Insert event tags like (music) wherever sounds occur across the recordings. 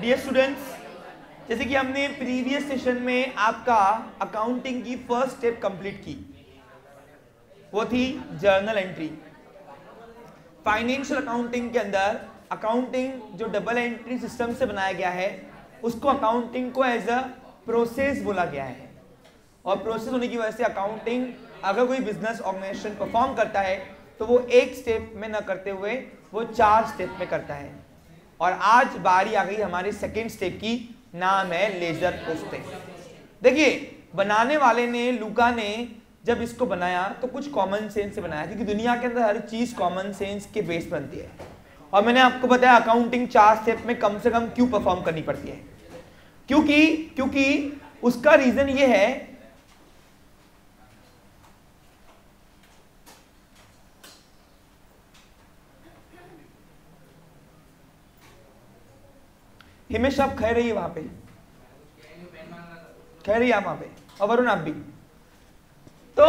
Dear students जैसे कि हमने प्रीवियस सेशन में आपका अकाउंटिंग की फ़र्स्ट स्टेप कंप्लीट की, वो थी जर्नल एंट्री फाइनेंशियल अकाउंटिंग के अंदर अकाउंटिंग जो डबल एंट्री सिस्टम से बनाया गया है, उसको अकाउंटिंग को एज अ प्रोसेस बोला गया है. और प्रोसेस होने की वजह से अकाउंटिंग अगर कोई बिज़नेस ऑर्गेनाइजेशन परफॉर्म करता है तो वो एक स्टेप में ना करते हुए वो चार स्टेप में करता है. और आज बारी आ गई हमारे सेकेंड स्टेप की, नाम है लेजर पोस्टिंग देखिए, बनाने वाले ने, लुका ने जब इसको बनाया तो कुछ कॉमन सेंस से बनाया, क्योंकि दुनिया के अंदर हर चीज़ कॉमन सेंस के बेस बनती है। और मैंने आपको बताया अकाउंटिंग चार स्टेप में कम से कम क्यों परफॉर्म करनी पड़ती है? क्योंकि क्योंकि उसका रीजन ये है हिमेश, आप खा रही है वहाँ पे। खा रही आप वहाँ पे। और वरुण, आप भी। तो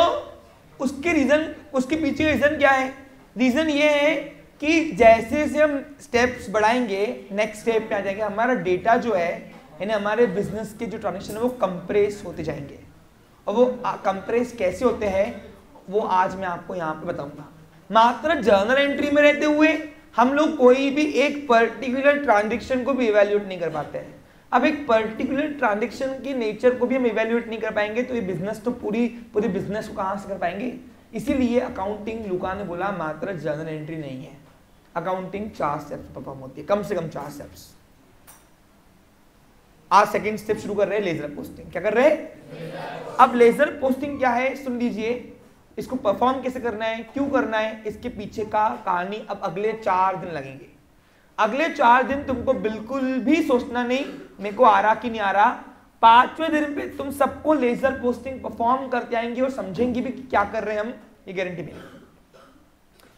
उसके रीजन उसके पीछे रीजन क्या है? रीजन ये है कि जैसे जैसे हम स्टेप्स बढ़ाएँगे नेक्स्ट स्टेप पे आ जाएँगे, हमारा डेटा जो है, यानी हमारे बिज़नेस के जो ट्रांजेक्शन है, वो कंप्रेस होते जाएँगे। और वो कंप्रेस कैसे होते हैं, वो आज मैं आपको यहाँ पे बताऊँगा। मात्र जर्नल एंट्री में रहते हुए हम लोग कोई भी एक पर्टिकुलर ट्रांजेक्शन को भी इवेल्युएट नहीं कर पाते हैं। अब एक पर्टिकुलर ट्रांजेक्शन की नेचर को भी हम इवेल्युएट नहीं कर पाएँगे तो ये बिज़नेस तो पूरी पूरी बिज़नेस को कहाँ से कर पाएँगे? इसीलिए अकाउंटिंग लुका ने बोला, मात्र जर्नल एंट्री नहीं है। अकाउंटिंग चार स्टेप्स परफॉर्म होती है, कम से कम चार स्टेप्स आज सेकंड स्टेप शुरू कर रहे हैं लेजर पोस्टिंग क्या कर रहे हैं? अब लेजर पोस्टिंग क्या है? सुन लीजिए। इसको परफॉर्म कैसे करना है, क्यों करना है, इसके पीछे का कहानी अब अगले चार दिन लगेंगे। अगले चार दिन तुमको बिल्कुल भी सोचना नहीं, मेरे को आ रहा कि नहीं आ रहा। पाँचवें दिन पे तुम सबको लेजर पोस्टिंग परफॉर्म करते आएँगे और समझेंगे भी कि क्या कर रहे हैं हम, ये गारंटी मिलेगी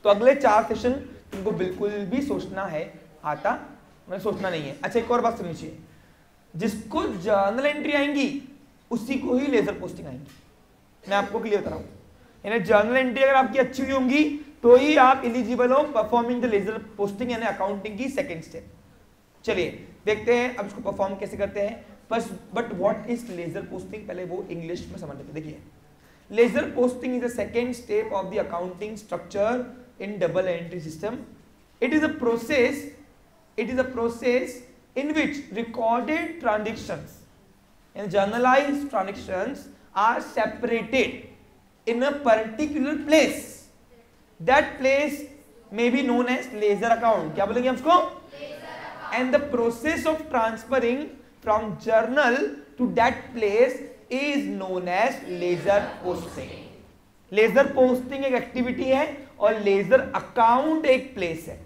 तो अगले चार सेशन तुमको बिल्कुल भी सोचना है, आता मैं सोचना नहीं है। अच्छा एक और बात सुनिए जिसको जर्नल एंट्री आएँगी, उसी को ही लेजर पोस्टिंग आएँगी। मैं आपको क्लियर कराऊं। यानी जर्नल एंट्री अगर आपकी अच्छी हुई होंगी तो ही आप इलिजिबल हो परफॉर्मिंग द लेजर पोस्टिंग यानी अकाउंटिंग की सेकेंड स्टेप चलिए, देखते हैं अब इसको परफॉर्म कैसे करते हैं। बस but what is ledger posting पहले वो इंग्लिश में समझ लेते देखिए ledger posting is the second step of the accounting structure in double entry system it is a process is a process in which recorded transactions, and journalized transactions are separated. In a particular place that place may be known as laser account क्या बोलेंगे हम and the process of transferring from journal to that place is known as laser posting ledger posting एक activity है और ledger account एक place है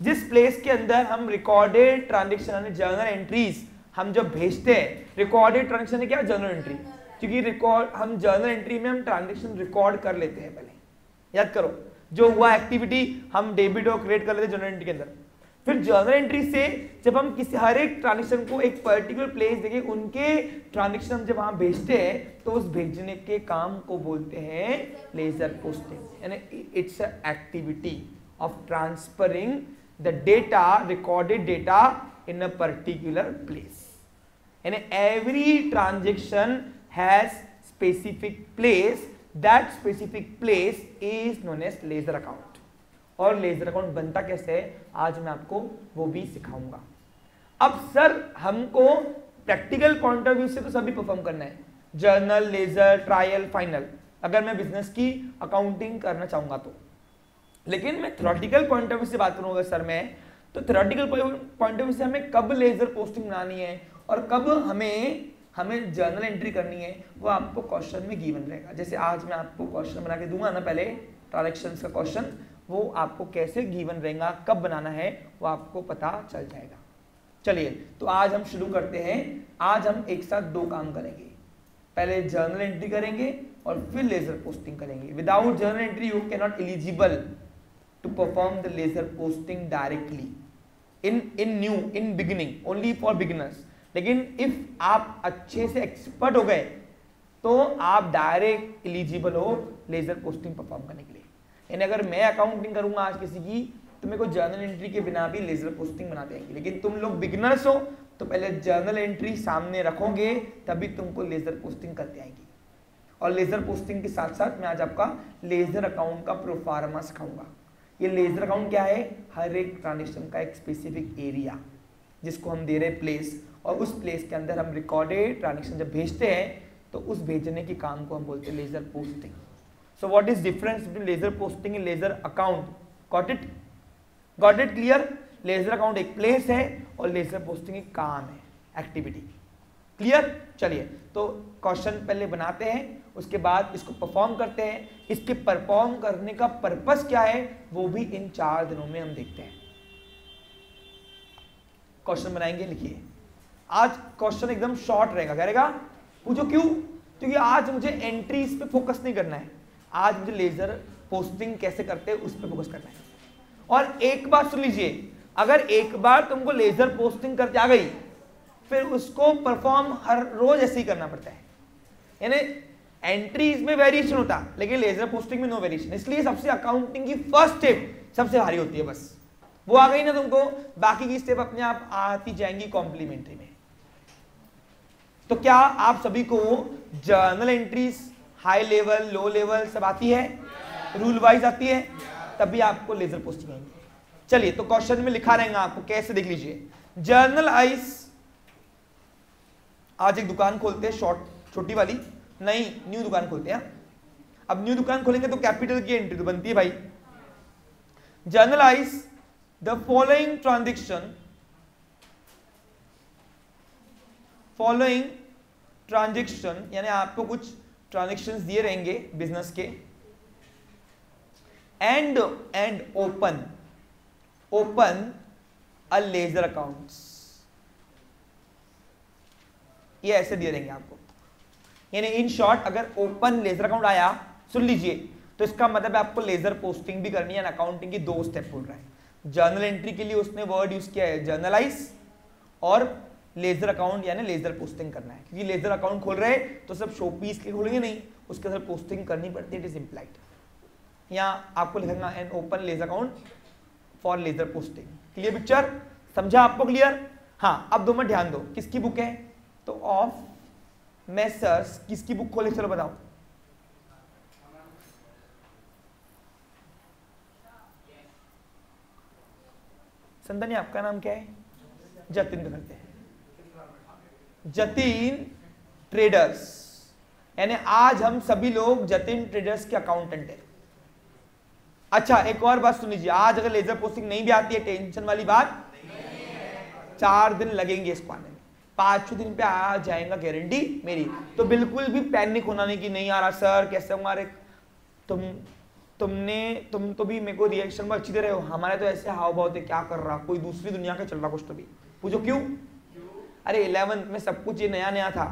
जिस place के अंदर हम रिकॉर्डेड ट्रांजेक्शन जर्नल एंट्रीज हम जब भेजते हैं रिकॉर्डेड ट्रांजेक्शन क्या जर्नल एंट्री क्योंकि रिकॉर्ड हम जर्नल एंट्री में हम ट्रांजेक्शन रिकॉर्ड कर लेते हैं पहले। याद करो, जो हुआ एक्टिविटी हम डेबिट और क्रेडिट कर लेते हैं जर्नल एंट्री के अंदर। फिर जर्नल एंट्री से जब हम किसी, हर एक ट्रांजेक्शन को एक पर्टिकुलर प्लेस देखे उनके ट्रांजेक्शन हम जब वहाँ भेजते हैं तो उस भेजने के काम को बोलते हैं लेजर पोस्टिंग यानी it's activity of transferring the data recorded data in a particular place यानी every transaction has specific place that specific place is known as ledger account और लेजर अकाउंट बनता कैसे है? आज मैं आपको वो भी सिखाऊँगा। अब सर हमको प्रैक्टिकल पॉइंट ऑफ़ व्यू से तो सभी परफॉर्म करना है। जर्नल लेजर ट्रायल फाइनल अगर मैं बिज़नेस की अकाउंटिंग करना चाहूँगा तो। लेकिन मैं थ्योरेटिकल पॉइंट ऑफ़ व्यू से बात करूँगा सर मैं तो थ्योरेटिकल पॉइंट ऑफ़ व्यू से हमें कब लेजर पोस्टिंग बनानी है और कब हमें हमें जर्नल एंट्री करनी है, वो आपको क्वेश्चन में गिवन रहेगा। जैसे आज मैं आपको क्वेश्चन बना के दूँगा ना पहले ट्रांजेक्शन का क्वेश्चन वो आपको कैसे गिवन रहेगा, कब बनाना है, वो आपको पता चल जाएगा। चलिए तो आज हम शुरू करते हैं। आज हम एक साथ दो काम करेंगे। पहले जर्नल एंट्री करेंगे और फिर लेजर पोस्टिंग करेंगे। Without journal entry you can not eligible to perform the ledger posting directly in in new in beginning only for beginners लेकिन इफ़ आप अच्छे से एक्सपर्ट हो गए तो आप डायरेक्ट एलिजिबल हो लेजर पोस्टिंग परफॉर्म करने के लिए। यानी अगर मैं अकाउंटिंग करूँगा आज किसी की तो मेरे को जर्नल एंट्री के बिना भी लेजर पोस्टिंग बना देंगे। लेकिन तुम लोग बिगनर्स हो तो पहले जर्नल एंट्री सामने रखोगे, तभी तुमको लेजर पोस्टिंग करते आएँगी। और लेजर पोस्टिंग के साथ साथ मैं आज आपका लेजर अकाउंट का प्रोफार्मा सिखाऊँगा। ये लेजर अकाउंट क्या है? हर एक ट्रांजेक्शन का एक स्पेसिफिक एरिया जिसको हम दे रहे प्लेस और उस प्लेस के अंदर हम रिकॉर्डेड ट्रांजेक्शन जब भेजते हैं तो उस भेजने के काम को हम बोलते हैं ledger posting so what is difference between ledger posting and ledger account got it got it clear ledger account एक प्लेस है और लेजर पोस्टिंग एक काम है एक्टिविटी क्लियर चलिए तो क्वेश्चन पहले बनाते हैं, उसके बाद इसको परफॉर्म करते हैं. इसके परफॉर्म करने का पर्पस क्या है, वो भी इन चार दिनों में हम देखते हैं. क्वेश्चन बनाएँगे, लिखिए. आज क्वेश्चन एकदम शॉर्ट रहेगा। कह रहेगा, पूछो क्यों? क्योंकि आज मुझे एंट्रीज पे फोकस नहीं करना है। आज मुझे लेजर पोस्टिंग कैसे करते हैं, उस पर फोकस करना है। और एक बार सुन लीजिए, अगर एक बार तुमको लेजर पोस्टिंग करते आ गई, फिर उसको परफॉर्म हर रोज ऐसे ही करना पड़ता है। यानी एंट्रीज में वेरिएशन होता, लेकिन लेजर पोस्टिंग में नो वेरिएशन इसलिए सबसे अकाउंटिंग की फ़र्स्ट स्टेप सबसे भारी होती है बस। वो आ गई ना तुमको, बाकी की स्टेप अपने आप आती जाएँगी कॉम्प्लीमेंट्री में। तो क्या आप सभी को journal entries high level low level सब आती है? रूल वाइज आती है? तभी आपको लेजर पोस्टिंग आएँगे चलिए तो क्वेश्चन में लिखा रहेगा आपको, कैसे देख लीजिए। जर्नल आइस आज एक दुकान खोलते हैं शॉर्ट छोटी वाली। नई न्यू दुकान खोलते हैं अब न्यू दुकान खोलेंगे तो कैपिटल की एंट्री तो बनती है भाई। Journalise the following transaction following transaction, यानी आपको कुछ ट्रांजेक्शन दिए रहेंगे बिज़नेस के। And and open open a ledger accounts. ये ऐसे दिए रहेंगे आपको। यानी इन शॉर्ट, अगर ओपन लेजर अकाउंट आया, सुन लीजिए तो इसका मतलब है आपको लेजर पोस्टिंग भी करनी है अकाउंटिंग की दो स्टेप बोल रहा है। जर्नल एंट्री के लिए उसने वर्ड यूज़ किया है जर्नलाइज और लेजर अकाउंट यानी लेजर पोस्टिंग करना है। क्योंकि लेजर अकाउंट खोल रहे हैं तो सब शो पीस के खोलेंगे नहीं, उसके अंदर पोस्टिंग करनी पड़ती है इट इज़ इम्प्लाइड यहाँ आपको लिखेगा an open ledger account for ledger posting clear picture समझा आपको क्लियर हाँ अब दो मैं ध्यान दो, किसकी बुक है? तो ऑफ़ मैसर्स किसकी बुक खोले? चलो बताओ। संदनी आपका नाम क्या है? जतिन करते हैं। जतिन ट्रेडर्स यानी आज हम सभी लोग जतिन ट्रेडर्स के अकाउंटेंट हैं। अच्छा एक और बात सुन लीजिए आज अगर लेजर पोस्टिंग नहीं भी आती है टेंशन वाली बात? चार दिन लगेंगे इस पाने में। पाँचवें दिन पे आ जाएगा गारंटी मेरी। तो बिल्कुल भी पैनिक होना नहीं कि नहीं आ रहा सर कैसे हमारे तुम, तुमने, तुम तो भी मेरे को रिएक्शन में अच्छी दे रहे हो। हमारे तो ऐसे हाव भाव थे, क्या कर रहा? कोई दूसरी दुनिया का चल रहा कुछ तो भी। पूछो क्यों? अरे इलेवंथ में सब कुछ ये नया नया था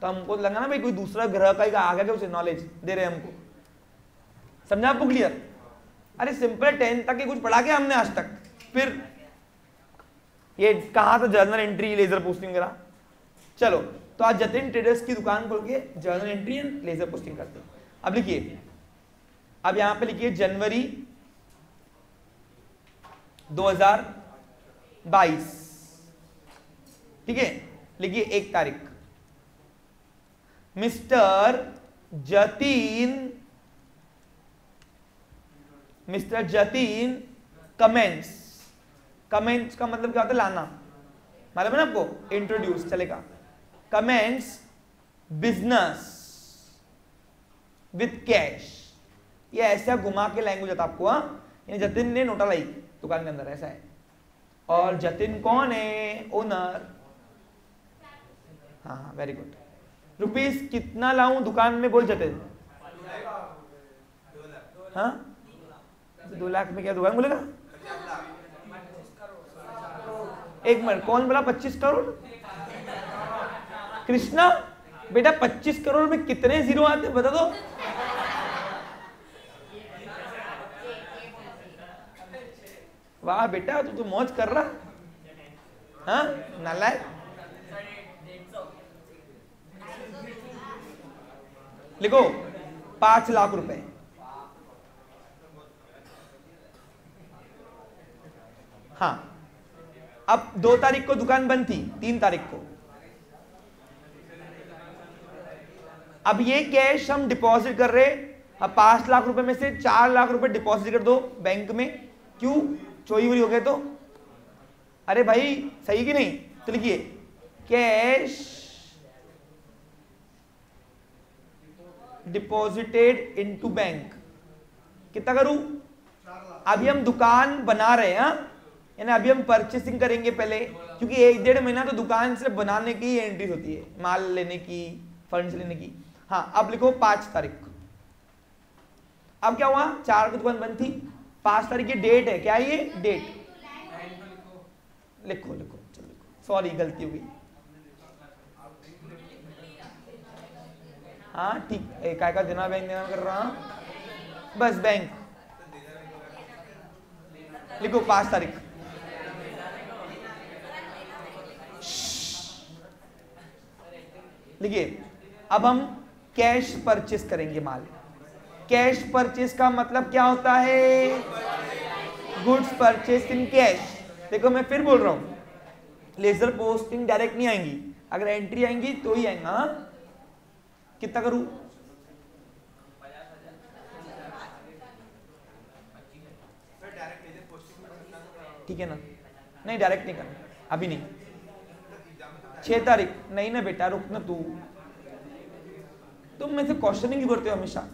तो हमको लगा ना भाई कोई दूसरा ग्रह का ही आ गया उसे नॉलेज दे रहे हमको। समझा आपको क्लियर अरे सिंपल टेंथ तक ही कुछ पढ़ा के हमने आज तक। फिर ये कहा था जर्नल एंट्री लेजर पोस्टिंग करा। चलो तो आज जतिन ट्रेडर्स की दुकान खोल के journal entry and ledger posting करते हैं। अब लिखिए। अब यहाँ पे लिखिए जनवरी 2022 ठीक है? लिखिए एक तारीख। Mister Jatin mister Jatin commenced. Commenced का मतलब क्या होता है? लाना। मालूम है ना आपको? इंट्रोड्यूस चलेगा। Commenced business with cash. ये ऐसा घुमा के लैंग्वेज आता आपको हाँ? जतिन ने नोटा लाई दुकान के अंदर, ऐसा है। और जतिन कौन है? ओनर हाँ हाँ वेरी गुड रुपीज़ कितना लाऊं दुकान में बोल जाते? हाँ? दो लाख में क्या दुकान बोलेगा? एक मिनट, कौन बोला पच्चीस करोड़? कृष्णा, बेटा 25 करोड़ में कितने ज़ीरो आते बता दो। वाह बेटा, तू तो मौज कर रहा। हाँ नालायक। लिखो, पाँच लाख रुपए। हाँ अब दो तारीख को दुकान बंद थी, तीन तारीख को। अब ये कैश हम डिपॉजिट कर रहे अब पाँच लाख रुपए में से चार लाख रुपए डिपॉजिट कर दो बैंक में। क्यों? चोरी वोरी हो गए तो। अरे भाई, सही कि नहीं? तो लिखिए कैश डिपॉजिटेड इनटू बैंक कितना करूँ? अभी हम दुकान बना रहे हैं हाँ? अभी हम परचेसिंग करेंगे पहले क्योंकि एक डेढ़ महीना तो दुकान से बनाने की एंट्री होती है माल लेने की फंड्स लेने की। हाँ अब लिखो पाँच तारीख। अब क्या हुआ? चार को दुकान बंद थी। पाँच तारीख की डेट है। क्या ये? डेट लिखो। लिखो चलो लिखो। सॉरी गलती हो गई हाँ ठीक काय का देना बैंक देना कर रहा बस बैंक। लिखो, पाँच तारीख। लिखिए, अब हम कैश परचेस करेंगे माल। कैश परचेस का मतलब क्या होता है? Goods purchase in cash. देखो, मैं फिर बोल रहा हूँ। लेजर पोस्टिंग डायरेक्ट नहीं आएँगी। अगर एंट्री आएँगी तो ही आएगा हाँ? कितना करूँ? ठीक है ना? नहीं डायरेक्ट नहीं करना। अभी नहीं। छह तारीख। नहीं ना बेटा, रुक ना तू। तुम में से क्वेश्चनिंग ही करते हो हमेशा।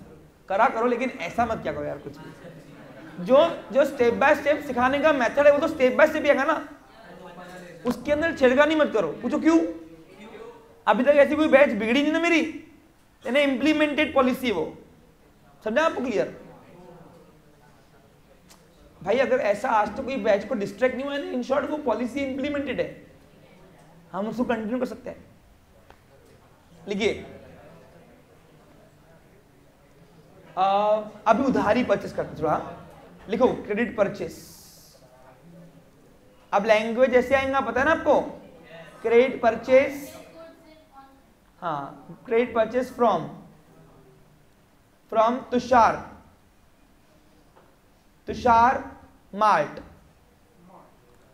करा करो, लेकिन ऐसा मत क्या करो यार कुछ भी। जो जो स्टेप बाय स्टेप सिखाने का मेथड है, वो तो स्टेप बाय स्टेप ही ना। उसके अंदर छेड़खानी मत करो। पूछो क्यों? अभी तक ऐसी कोई बैच बिगड़ी नहीं ना मेरी। यानी इंप्लीमेंटेड पॉलिसी वो। समझा आपको क्लियर भाई, अगर ऐसा आज तो कोई बैच को डिस्ट्रैक्ट नहीं हुआ है इन शॉर्ट वो पॉलिसी इंप्लीमेंटेड है। हम उसको कंटिन्यू कर सकते हैं। लिखिए। अभी उधारी परचेस करते थोड़ा। लिखो क्रेडिट परचेस अब लैंग्वेज ऐसे आएगा, पता है ना आपको? क्रेडिट परचेस हाँ credit purchase from from Tushar Tushar mart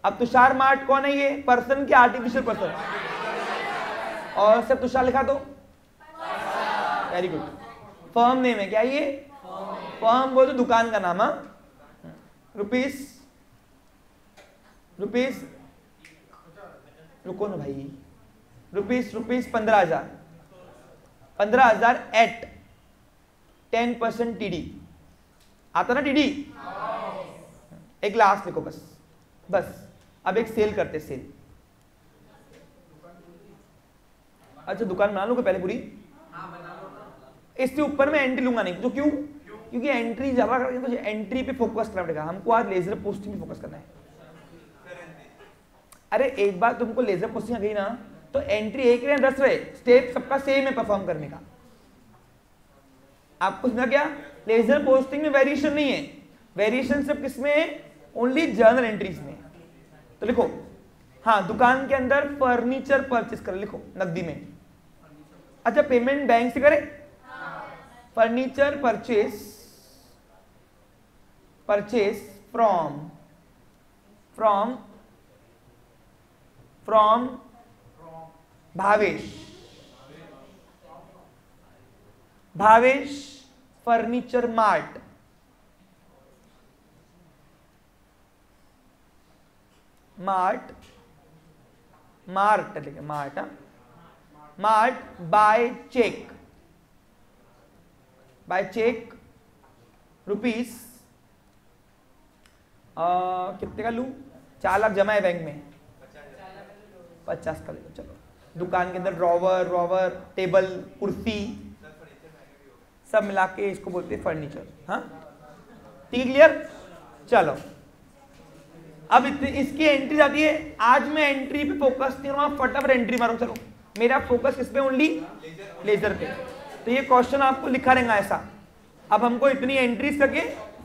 अब तुषार मार्ट कौन है ये? पर्सन के आर्टिफिशियल पर्सन और सब तुषार लिखा दो। वेरी गुड फर्म नेम है क्या ये? फर्म बोल तो दुकान का नाम, है। रुपीस रुपीस रुको ना भाई। रुपीस रुपीस पंद्रह हज़ार। पंद्रह हज़ार एट टेन परसेंट टीडी आता ना टीडी एक लास्ट लिखो बस। बस। अब एक सेल करते सेल अच्छा दुकान बना लो पहले पूरी? इससे ऊपर में एंट्री लूँगा नहीं। तो क्यों? क्योंकि एंट्री ज़्यादा करके तो एंट्री पे फोकस करना पड़ेगा। हमको आज लेजर पोस्टिंग पे फोकस करना है। अरे एक बार तुमको लेजर पोस्टिंग आ गई ना तो एंट्री एक रहे, दस रहे स्टेप सबका सेम है परफॉर्म करने का। आपको समझा क्या लेजर पोस्टिंग में वेरिएशन नहीं है। वेरिएशन सब किसमें ओनली जर्नल एंट्रीज में। तो लिखो। हाँ दुकान के अंदर फर्नीचर परचेस कर, लिखो, नकदी में। अच्छा पेमेंट बैंक से करें? Furniture purchase purchase from from from Bhavesh. Bhavesh furniture mart. Mart. Mart mart mart by cheque. By cheque rupees कितने का लू? चार लाख जमा है बैंक में। पचास का लो, चलो। दुकान के अंदर ड्रॉवर रॉवर टेबल कुर्सी, सब मिला के इसको बोलते हैं फर्नीचर हाँ? ठीक है क्लियर चलो। अब इसकी एंट्री जाती है। आज मैं एंट्री पे फोकस नहीं रहा फटाफट एंट्री मारो, चलो। मेरा फोकस किस पे ओनली लेजर पे। तो ये क्वेश्चन आपको लिखा रहेगा ऐसा। अब हमको इतनी एंट्री करके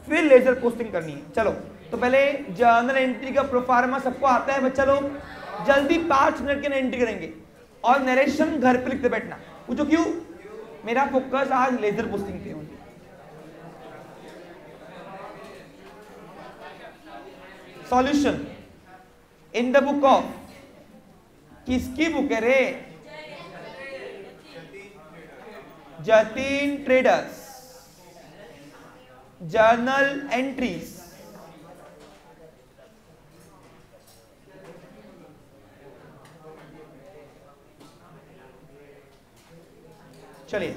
फिर लेजर पोस्टिंग करनी है। चलो। तो पहले जर्नल एंट्री का प्रोफार्मा सबको आता है, बच्चा लोग। जल्दी पाँच मिनट के एंट्री करेंगे। और नरेशन घर पे लिखते बैठना। पूछो क्यों? मेरा फोकस आज लेजर पोस्टिंग पे होगी solution in the book of किसकी बुक है रे? जतीन ट्रेडर्स जर्नल एंट्रीज चलिए।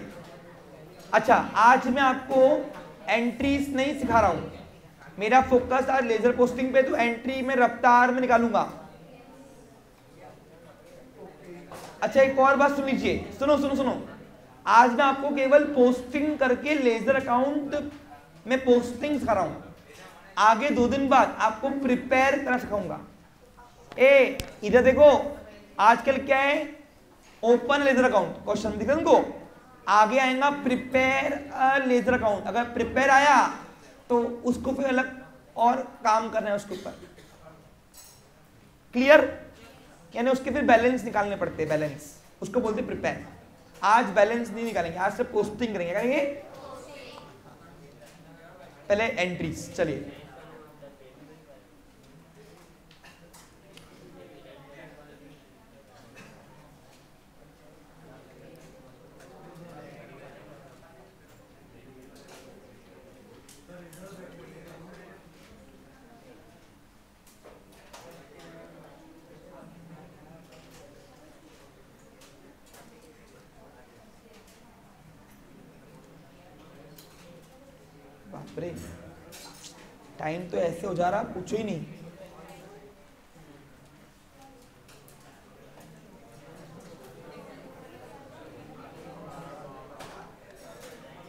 अच्छा आज मैं आपको एंट्रीज नहीं सिखा रहा हूँ। मेरा फोकस आज लेजर पोस्टिंग पे तो एंट्री में रफ्तार में निकालूँगा। अच्छा एक और बात सुन लीजिए। सुनो सुनो सुनो। आज मैं आपको केवल पोस्टिंग करके लेजर अकाउंट में पोस्टिंग सिखा रहा हूँ। आगे दो दिन बाद आपको प्रिपेयर करना सिखाऊँगा। ए, इधर देखो, आजकल क्या है? ओपन लेजर अकाउंट क्वेश्चन दिख उनको आगे आएगा प्रिपेयर लेजर अकाउंट अगर प्रिपेयर आया तो उसको फिर अलग और काम करना है उसके ऊपर। क्लियर यानी उसके फिर बैलेंस निकालने पड़ते हैं बैलेंस उसको बोलते प्रिपेयर आज बैलेंस नहीं निकालेंगे, आज से पोस्टिंग करेंगे। करेंगे? पहले एंट्रीज चलिए। जा रहा पूछो ही नहीं।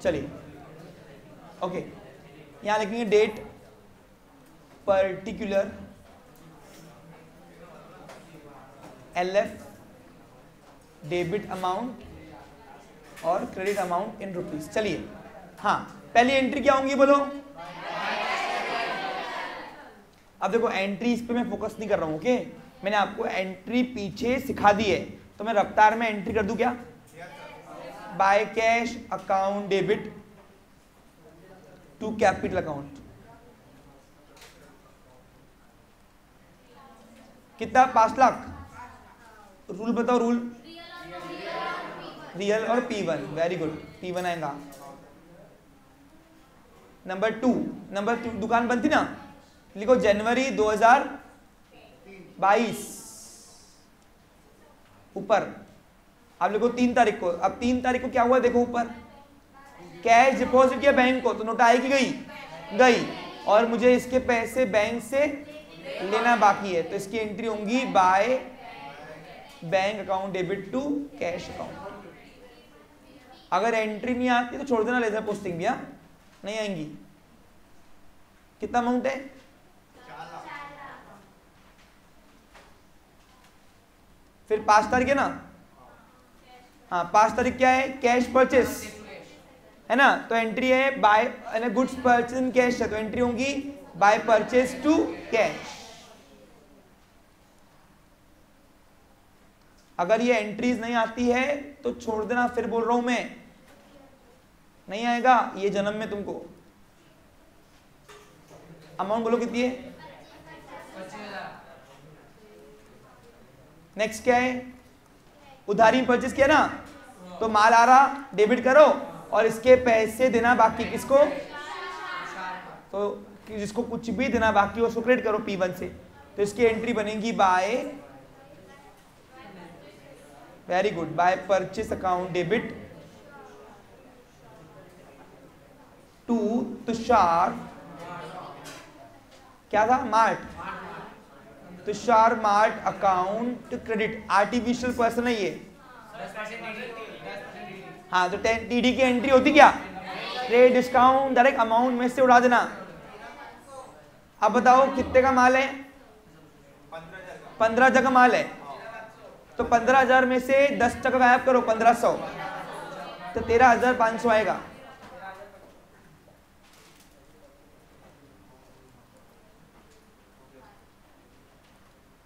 चलिए। ओके। यहाँ लिखेंगे date particular L F debit amount और क्रेडिट अमाउंट इन रुपीज़ चलिए। हाँ पहली एंट्री क्या होंगी बोलो? अब देखो एंट्री इस पर मैं फोकस नहीं कर रहा हूँ ओके मैंने आपको एंट्री पीछे सिखा दी है। तो मैं रफ्तार में एंट्री कर दूँ क्या? By cash account debit to capital account कितना? पाँच लाख। रूल बताओ रूल रियल और P one very good P one आएगा। नंबर टू नंबर टू दुकान बंद थी ना? लिखो जनवरी 2022 ऊपर। अब लिखो तीन तारीख को। अब तीन तारीख को क्या हुआ देखो ऊपर। कैश डिपॉजिट किया बैंक को तो नोट आएगी गई? गई। और मुझे इसके पैसे बैंक से लेना बाकी है। तो इसकी एंट्री होंगी by bank account debit to cash account अगर एंट्री नहीं आती तो छोड़ देना लेजर पोस्टिंग भी हाँ? नहीं आएँगी। कितना अमाउंट है? फिर पाँच तारीख है ना? हाँ पाँच तारीख क्या है? कैश परचेस है ना? तो एंट्री है by goods purchase in cash है तो एंट्री होगी बाय परचेज टू कैश अगर ये एंट्रीज नहीं आती है तो छोड़ देना, फिर बोल रहा हूँ मैं। नहीं आएगा, ये जन्म में तुमको। अमाउंट बोलो कितनी है? नेक्स्ट क्या है? उधारी परचेस किया ना? तो माल आ रहा डेबिट करो और इसके पैसे देना बाकी किसको? तो जिसको कुछ भी देना बाकी उसको क्रेडिट करो पी वन से। तो इसकी एंट्री बनेगी by very good by purchase account debit to Tushar क्या था? Mart Tushar mart account credit artificial person है ये। हाँ तो टेन टीडी की एंट्री होती क्या? ट्रेड डिस्काउंट डायरेक्ट अमाउंट में से उड़ा देना। अब बताओ, कितने का माल है? पंद्रह हज़ार का माल है। तो पंद्रह हज़ार में से दस टका गायब करो, पंद्रह सौ। तो तेरह हज़ार पाँच सौ आएगा।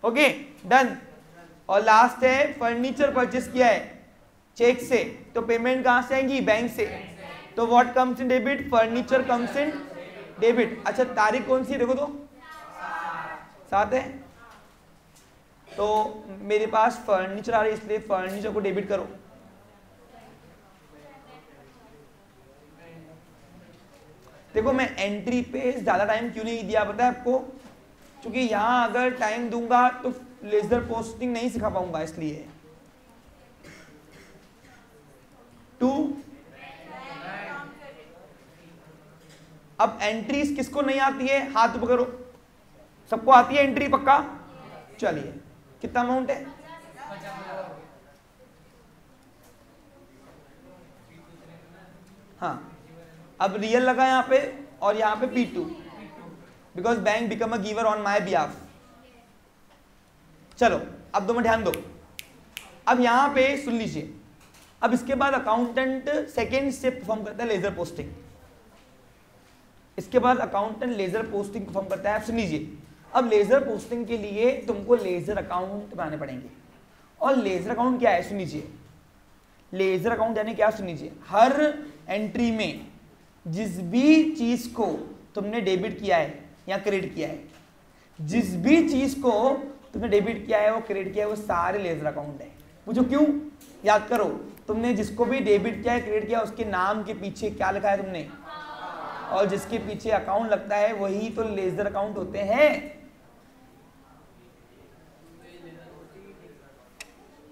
ओके डन और लास्ट है फर्नीचर परचेस किया है चेक से। तो पेमेंट कहाँ से आएँगी? बैंक से। तो what comes in debit furniture comes in debit अच्छा तारीख कौन सी देखो तो। सात है। तो मेरे पास फर्नीचर आ रही है, इसलिए फर्नीचर को डेबिट करो। देखो, मैं एंट्री पे ज़्यादा टाइम क्यों नहीं दिया, पता है आपको? क्योंकि यहाँ अगर टाइम दूँगा तो लेजर पोस्टिंग नहीं सिखा पाऊँगा इसलिए। टू अब एंट्रीज किसको नहीं आती है? हाथ पकड़ो। सबको आती है एंट्री पक्का? चलिए। कितना अमाउंट है? हाँ। अब रियल लगा यहाँ पे और यहाँ पे P two because bank become a giver on my behalf चलो, अब दो ध्यान दो। अब यहाँ पे सुन लीजिए। अब इसके बाद अकाउंटेंट सेकेंड से परफॉर्म करता है लेजर पोस्टिंग इसके बाद अकाउंटेंट लेजर पोस्टिंग परफॉर्म करता है। सुन लीजिए। अब लेजर पोस्टिंग के लिए तुमको लेजर अकाउंट बनाने पड़ेंगे। और लेजर अकाउंट क्या है? सुन लीजिए। लेजर अकाउंट यानी क्या? सुन लीजिए। हर एंट्री में जिस भी चीज़ को तुमने डेबिट किया है या क्रेडिट किया है। जिस भी चीज़ को तुमने डेबिट किया है, वो क्रेडिट किया है, वो सारे लेजर अकाउंट है। पूछो क्यों? याद करो, तुमने जिसको भी डेबिट किया है, क्रेडिट किया उसके नाम के पीछे क्या लिखा है तुमने? और जिसके पीछे अकाउंट लगता है, वही तो लेजर अकाउंट होते हैं।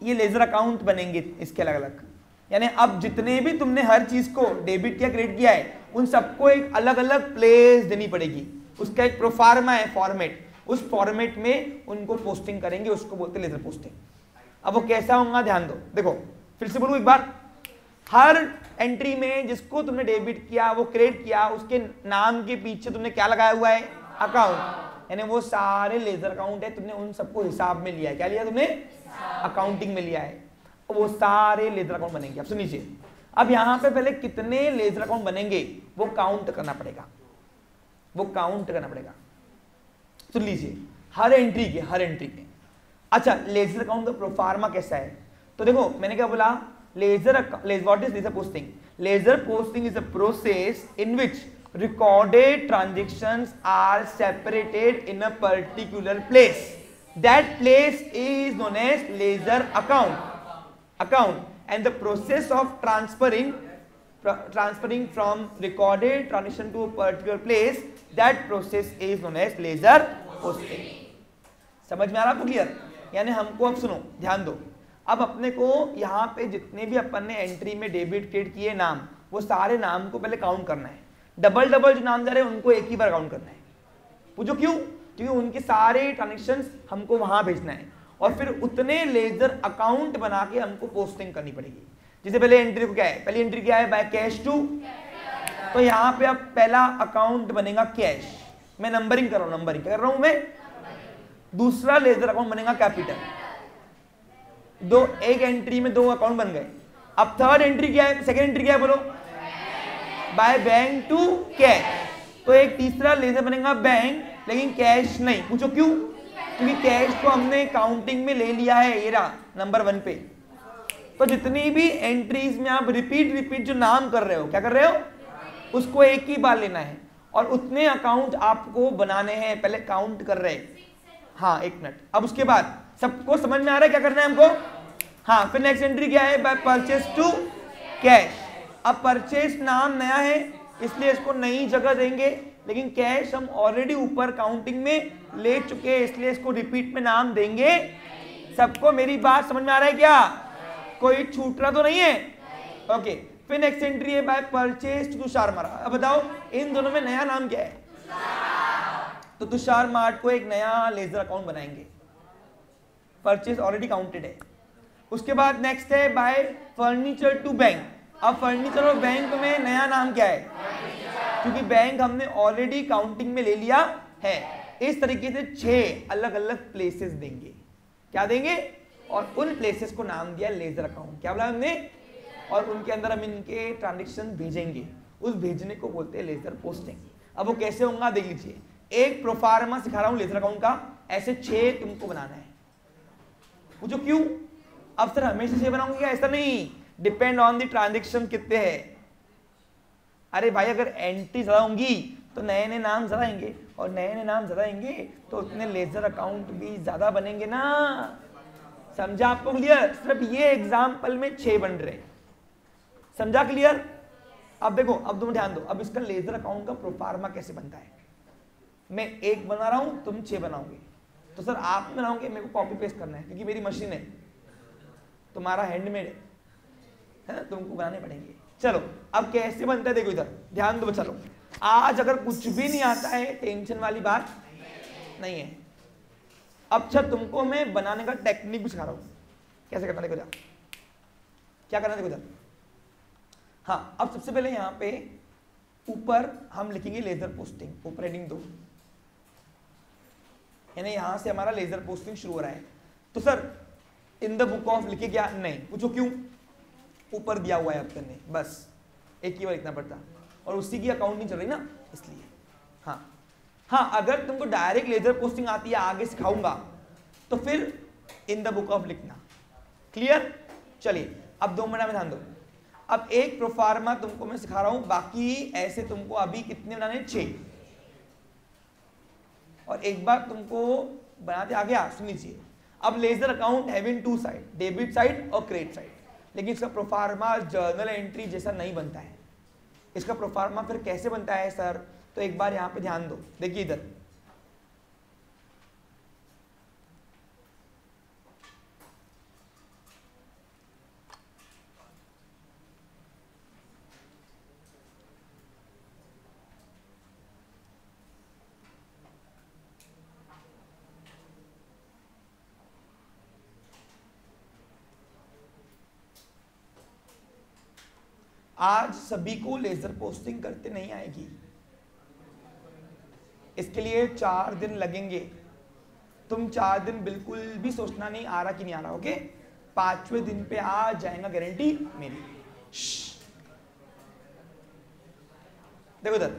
ये लेजर अकाउंट बनेंगे इसके अलग अलग यानी अब जितने भी तुमने हर चीज़ को डेबिट किया, क्रेडिट किया है, उन सबको एक अलग अलग प्लेस देनी पड़ेगी। उसका एक प्रोफार्मा है फॉर्मेट उस फॉर्मेट में उनको पोस्टिंग करेंगे, उसको बोलते लेजर पोस्टिंग अब वो कैसा होगा, ध्यान दो. देखो, फिर से बोलू एक बार. हर एंट्री में जिसको तुमने डेबिट किया, वो क्रेडिट किया, उसके नाम के पीछे तुमने क्या लगाया हुआ है? अकाउंट यानी वो सारे लेजर अकाउंट है, तुमने उन सबको हिसाब में लिया है. क्या लिया तुमने? अकाउंटिंग में लिया है. वो सारे लेजर अकाउंट बनेंगे. अब सुनिए. अब यहाँ पे पहले कितने लेजर अकाउंट बनेंगे, वो काउंट करना पड़ेगा. वो काउंट करना पड़ेगा। सुन लीजिए, हर एंट्री के, हर एंट्री के। अच्छा लेजर अकाउंट का प्रोफार्मा कैसा है? तो देखो, मैंने क्या बोला? Ledger what is ledger posting ledger posting is a process in which recorded transaction are separated in a particular place that place is known as ledger account account and the process of transferring transferring from recorded transaction to a particular place that process is known as ledger posting. समझ में आ रहा आपको clear यानी हमको अब सुनो, ध्यान दो। अब अपने को यहाँ पे जितने भी अपन ने एंट्री में डेबिट क्रेडिट किए नाम, वो सारे नाम को पहले काउंट करना है। डबल डबल जो नाम जा रहे हैं, उनको एक ही बार काउंट करना है। पूछो क्यों? क्योंकि उनके सारे ट्रांजेक्शन हमको वहाँ भेजना है। और फिर उतने लेजर अकाउंट बना के हमको पोस्टिंग करनी पड़ेगी। जैसे पहले एंट्री को क्या है? पहली एंट्री क्या है? बाय कैश टू तो यहाँ पे अब पहला अकाउंट बनेगा कैश मैं नंबरिंग कर रहा हूँ नंबरिंग कर रहा हूँ मैं? दूसरा लेजर अकाउंट बनेगा कैपिटल दो, एक एंट्री में दो अकाउंट बन गए. अब थर्ड एंट्री क्या है? सेकेंड एंट्री क्या है बोलो? बाय बैंक टू कैश तो एक तीसरा लेजर बनेगा बैंक लेकिन कैश नहीं. पूछो क्यों? क्योंकि कैश को हमने काउंटिंग में ले लिया है एरा नंबर वन पे. तो जितनी भी एंट्रीज में आप रिपीट रिपीट जो नाम कर रहे हो, क्या कर रहे हो? उसको एक ही बार लेना है। और उतने अकाउंट आपको बनाने हैं, पहले काउंट कर रहे हाँ। एक मिनट। अब उसके बाद सबको समझ में आ रहा है क्या करना है हमको? हाँ फिर नेक्स्ट एंट्री क्या है? बाय परचेस टू कैश अब परचेस नाम नया है, इसलिए इसको नई जगह देंगे। लेकिन कैश हम ऑलरेडी ऊपर काउंटिंग में ले चुके हैं, इसलिए इसको रिपीट में नाम देंगे। सबको मेरी बात समझ में आ रहा है क्या? कोई छूट रहा तो नहीं है? ओके फिर नेक्स्ट एंट्री है by purchase to Tushar mart अब बताओ इन दोनों में नया नाम क्या है? तो तुषार मार्ट को एक नया लेजर अकाउंट बनाएँगे। परचेज ऑलरेडी काउंटेड है। उसके बाद नेक्स्ट है बाय फर्नीचर टू बैंक अब फर्नीचर और बैंक में नया नाम क्या है? क्योंकि बैंक हमने ऑलरेडी काउंटिंग में ले लिया है। इस तरीके से छह अलग अलग प्लेसेस देंगे। क्या देंगे? और उन प्लेसेस को नाम दिया लेजर अकाउंट क्या बोला हमने? और उनके अंदर हम इनके ट्रांजेक्शन भेजेंगे। उस भेजने को बोलते हैं लेजर पोस्टिंग अब वो कैसे होगा देख लीजिए। एक प्रोफार्मा सिखा रहा हूँ लेजर अकाउंट का। ऐसे छह तुमको बनाना है। पूछो क्यों? अब सर हमेशा छह बनाऊँगे क्या ऐसा नहीं? डिपेंड ऑन दी ट्रांजेक्शन कितने हैं। अरे भाई, अगर एंट्री ज़्यादा होंगी तो नए नए नाम ज़्यादा आएँगे। और नए नए नाम ज़्यादा आएँगे तो उतने लेजर अकाउंट भी ज़्यादा बनेंगे ना। समझा आपको क्लियर सिर्फ़ ये एग्ज़ाम्पल में छह बन रहे समझा क्लियर अब देखो, अब तुम ध्यान दो, अब इसका लेजर अकाउंट का प्रोफार्मा कैसे बनता है? मैं एक बना रहा हूँ, तुम छह बनाओगे। तो सर, आप बनाओगे, मेरे को कॉपी पेस्ट करना है, क्योंकि मेरी मशीन है। तुम्हारा हैंडमेड है। है? ना तुमको बनाने पड़ेंगे। चलो, अब कैसे बनता है देखो इधर। ध्यान दो, चलो। आज अगर कुछ भी नहीं आता है टेंशन वाली बात नहीं है। अब अच्छा तुमको मैं बनाने का टेक्निक भी सिखा रहा हूँ। कैसे करना देखो जा क्या करना देखो जा हाँ अब सबसे पहले यहाँ पे ऊपर हम लिखेंगे लेजर पोस्टिंग ऊपर हेडिंग दो। यानी यहाँ से हमारा लेजर पोस्टिंग शुरू हो रहा है। तो sir in the book of लिखे क्या? नहीं, पूछो क्यों? ऊपर दिया हुआ है अब ने बस। एक ही बार लिखना पड़ता। और उसी की अकाउंट नहीं चल रही ना, इसलिए। हाँ। हाँ अगर तुमको डायरेक्ट लेजर पोस्टिंग आती है, आगे सिखाऊँगा तो फिर इन द बुक ऑफ़ लिखना। क्लियर चलिए, अब दो मिनट में ध्यान दो। अब एक प्रोफार्मा तुमको मैं सिखा रहा हूँ, बाकी ऐसे तुमको अभी कितने बनाने छह। और एक बार तुमको बनाते आ गया सुन लीजिए अब ledger account having two side debit side और क्रेडिट साइड लेकिन इसका प्रोफार्मा जर्नल एंट्री जैसा नहीं बनता है। इसका प्रोफार्मा फिर कैसे बनता है सर तो एक बार यहाँ पे ध्यान दो। देखिए इधर। आज सभी को लेजर पोस्टिंग करते नहीं आएगी। इसके लिए चार दिन लगेंगे। तुम चार दिन बिल्कुल भी सोचना नहीं, आ रहा कि नहीं आ रहा ओके पाँचवें दिन पे आ जाएगा गारंटी मेरी। देखो इधर।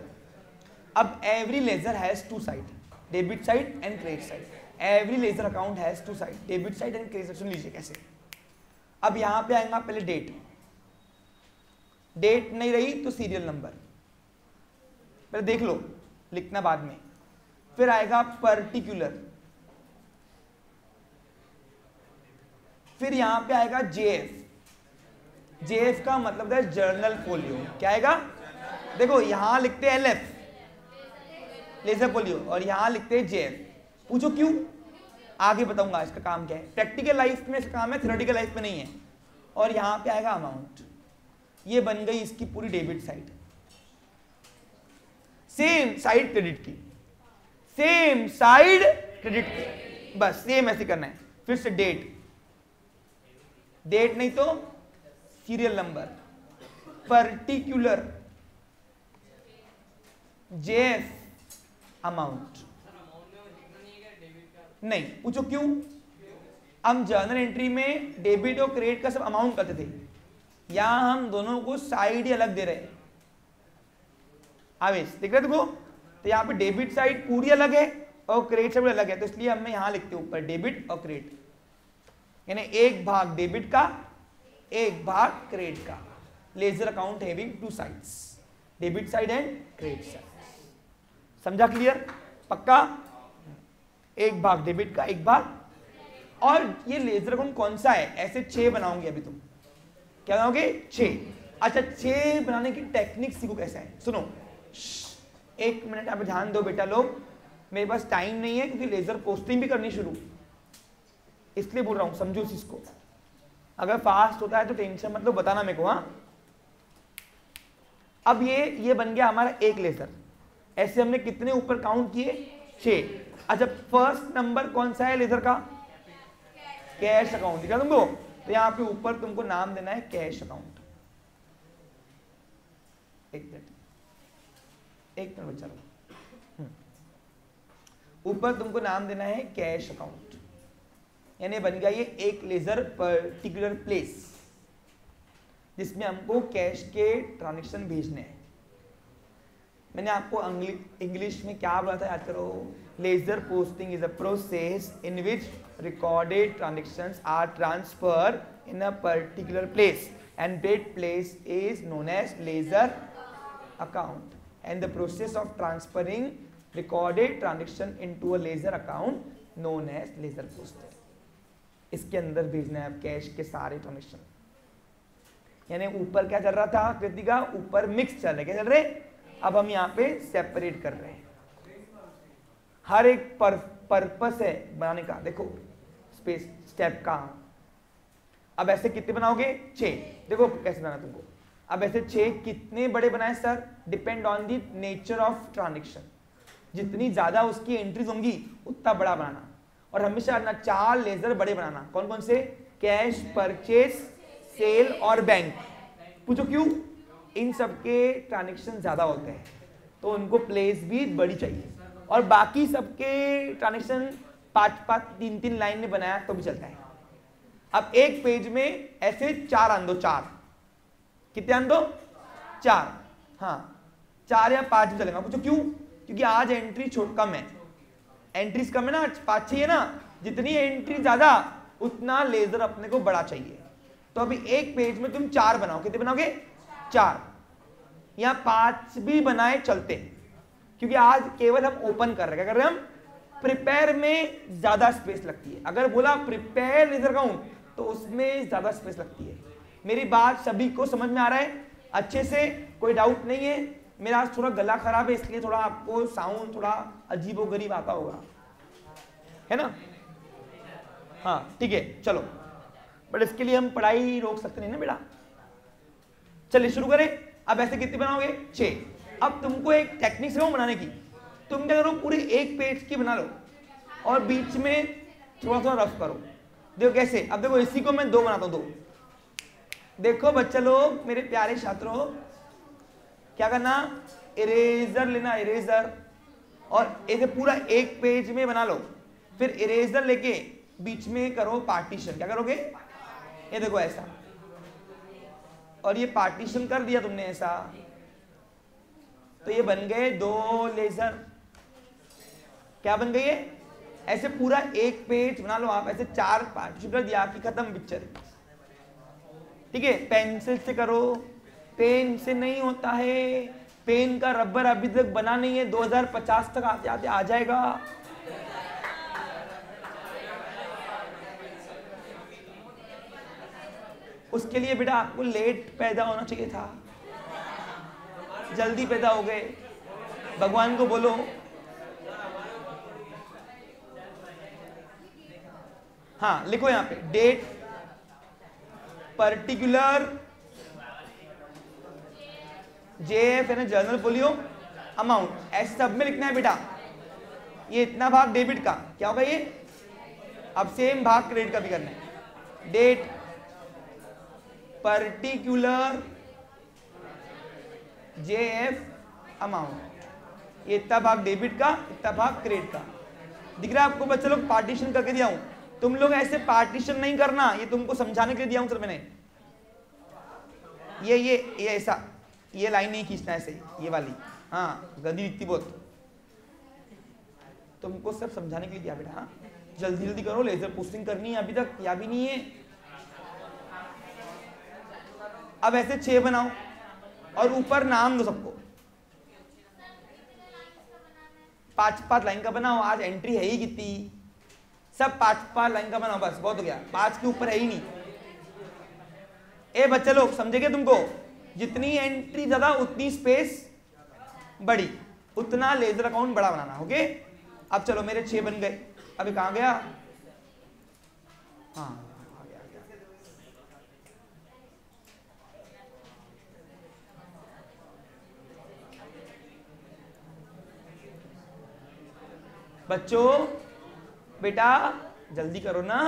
अब every ledger has two side debit side and credit side every ledger account has two side debit side and credit side सुन लीजिए कैसे। अब यहाँ पे आएगा पहले डेट डेट नहीं रही तो सीरियल नंबर पहले देख लो, लिखना बाद में. फिर आएगा पर्टिकुलर फिर यहाँ पे आएगा जेएफ जेएफ का मतलब है जर्नल पोलियो क्या आएगा? देखो, यहाँ लिखते हैं एलएफ लेजर पोलियो और यहाँ लिखते हैं जेएफ पूछो क्यों? आगे बताऊँगा, इसका काम क्या है? प्रैक्टिकल लाइफ में इसका काम है थ्योरेटिकल लाइफ में नहीं है. और यहाँ पे आएगा अमाउंट ये बन गई इसकी पूरी debit side same side credit की। सेम साइड क्रेडिट की। बस, सेम ऐसे करना है। फिर से डेट। डेट नहीं तो serial number. Particular JF amount. नहीं, पूछो क्यों? हम जर्नल एंट्री में डेबिट और क्रेडिट का सब अमाउंट करते थे। यहाँ हम दोनों को साइड अलग दे रहे हैं। आवेश, देख रहे देखो तो यहाँ पे डेबिट साइड पूरी अलग है और क्रेडिट साइड अलग है। तो इसलिए हम यहाँ लिखते हैं ऊपर डेबिट और क्रेडिट। यानी एक भाग डेबिट का, एक भाग क्रेडिट का। Ledger account having two sides. Debit side and credit side. समझा क्लियर? पक्का? एक भाग डेबिट का, एक भाग। और ये लेजर अकाउंट कौन सा है? ऐसे छह बनाओगे अभी तुम। क्या बनाओगे? छ। अच्छा छ बनाने की टेक्निक सीखो कैसे है। सुनो। एक मिनट आप ध्यान दो बेटा लोग। मेरे पास टाइम नहीं है क्योंकि लेजर पोस्टिंग भी करनी शुरू। इसलिए बोल रहा हूँ, समझो इस चीज़ को। अगर फास्ट होता है तो टेंशन मतलब बताना मेरे को हाँ? अब ये ये बन गया हमारा एक लेजर ऐसे हमने कितने ऊपर काउंट किए? छ। अच्छा फ़र्स्ट नंबर कौन सा है लेजर का? कैश अकाउंट दिखा तुमको? तो यहाँ पे ऊपर तुमको नाम देना है कैश अकाउंट। एक मिनट। एक मिनट बच्चा हम्म। ऊपर तुमको नाम देना है कैश अकाउंट। यानी बन गया ये एक लेजर पर्टिकुलर प्लेस, जिसमें हमको कैश के ट्रांजेक्शन भेजने हैं। मैंने आपको इंग्लिश में क्या बोला था याद करो? Ledger posting is a process in which recorded transactions are transferred in a particular place and that place is known as ledger account and the process of transferring recorded transaction into a ledger account known as ledger posting इसके अंदर भेजना है cash के सारे transaction यानी ऊपर क्या चल रहा था कृतिका ऊपर मिक्स चल रहा है क्या चल रहे अब हम यहाँ पे सेपरेट कर रहे हैं हर एक पर, पर्पस है बनाने का। देखो स्पेस स्टेप का अब ऐसे कितने बनाओगे? छह। देखो कैसे बनाना तुमको। अब ऐसे छह कितने बड़े बनाए sir depend on the nature of transaction जितनी ज़्यादा उसकी एंट्रीज होंगी उतना बड़ा बनाना। और हमेशा ना चार लेजर बड़े बनाना। कौन कौन से? कैश परचेस सेल और बैंक पूछो क्यों? इन सबके ट्रांजेक्शन ज़्यादा होते हैं। तो उनको प्लेस भी बड़ी चाहिए। और बाकी सबके ट्रांजेक्शन पाँच पाँच तीन तीन लाइन में बनाया तो भी चलता है। अब एक पेज में ऐसे चार आन दो चार। कितने आन दो चार। हाँ चार या पाँच भी चलेगा। पूछो क्यों? क्योंकि आज एंट्री छोट कम है। एंट्रीज कम है ना पाँच चाहिए ना। जितनी एंट्री ज़्यादा, उतना लेजर अपने को बड़ा चाहिए। तो अभी एक पेज में तुम चार बनाओ। कितने बनाओगे? चार। या पाँच भी बनाए, चलते। क्योंकि आज केवल हम ओपन कर रहे हैं। क्या कर हैं हम प्रिपेयर में ज़्यादा स्पेस लगती है। अगर बोला प्रिपेयर लेजर काउंट तो उसमें ज़्यादा स्पेस लगती है। मेरी बात सभी को समझ में आ रहा है? अच्छे से कोई डाउट नहीं है। मेरा आज थोड़ा गला खराब है, इसलिए थोड़ा आपको साउंड थोड़ा अजीबो गरीब आता होगा। है ना? हाँ ठीक है, चलो। बट इसके लिए हम पढ़ाई रोक सकते नहीं ना बेटा? चलिए शुरू करें। अब ऐसे कितने बनाओगे? छह। अब तुमको एक टेक्निक से बनाने की। तुम क्या करो पूरी एक पेज की बना लो और बीच में थोड़ा थोड़ा रफ करो। देखो कैसे? अब देखो इसी को मैं दो बनाता हूँ, दो। देखो बच्चा लोग, मेरे प्यारे छात्रों, क्या करना? इरेजर लेना इरेजर और इसे पूरा एक पेज में बना लो। फिर इरेजर लेके बीच में करो पार्टीशन क्या करोगे? ये देखो ऐसा। और ये पार्टीशन कर दिया तुमने ऐसा। तो ये बन गए दो लेजर। क्या बन गई है ऐसे पूरा एक पेज बना लो आप, ऐसे चार पार्टीशन कर दिया कि खत्म पिक्चर। ठीक है, पेंसिल से करो, पेन से नहीं होता है। पेन का रबर अभी तक बना नहीं है 2050 तक आते आते आ जाएगा। उसके लिए बेटा आपको लेट पैदा होना चाहिए था। जल्दी पैदा हो गए। भगवान को बोलो। हाँ लिखो यहाँ पे। डेट पर्टिकुलर जे एफ़ है ना जर्नल फोलियो अमाउंट ऐसे सब में लिखना है बेटा। ये इतना भाग डेबिट का। क्या होगा ये? अब सेम भाग क्रेडिट का भी करना है। Date particular J F amount ये इतना भाग डेबिट का, इतना भाग क्रेडिट का। दिख रहा है आपको? बच्चे लोग पार्टीशन करके दिया हूँ। तुम लोग ऐसे पार्टीशन नहीं करना। ये तुमको समझाने के लिए दिया हूँ सर मैंने। ये ये ये ऐसा। ये लाइन नहीं खींचना ऐसे। ये वाली। हाँ गंदी दिखती बहुत। तुमको सब समझाने के लिए दिया बेटा हाँ। जल्दी जल्दी करो लेजर पोस्टिंग करनी है अभी तक। या भी नहीं है। अब ऐसे छह बनाओ। और ऊपर नाम दो सबको। पाँच पाँच लाइन का बनाओ, आज एंट्री है ही कितनी? सब पाँच पाँच लाइन का बनाओ, बस, बहुत हो गया। पाँच के ऊपर है ही नहीं। ए, बच्चे लोग समझेगे तुमको? जितनी एंट्री ज़्यादा, उतनी स्पेस बड़ी। उतना लेजर अकाउंट बड़ा बनाना ओके अब चलो, मेरे छह बन गए। अभी कहा गया? हाँ। बच्चों, बेटा, जल्दी करो ना।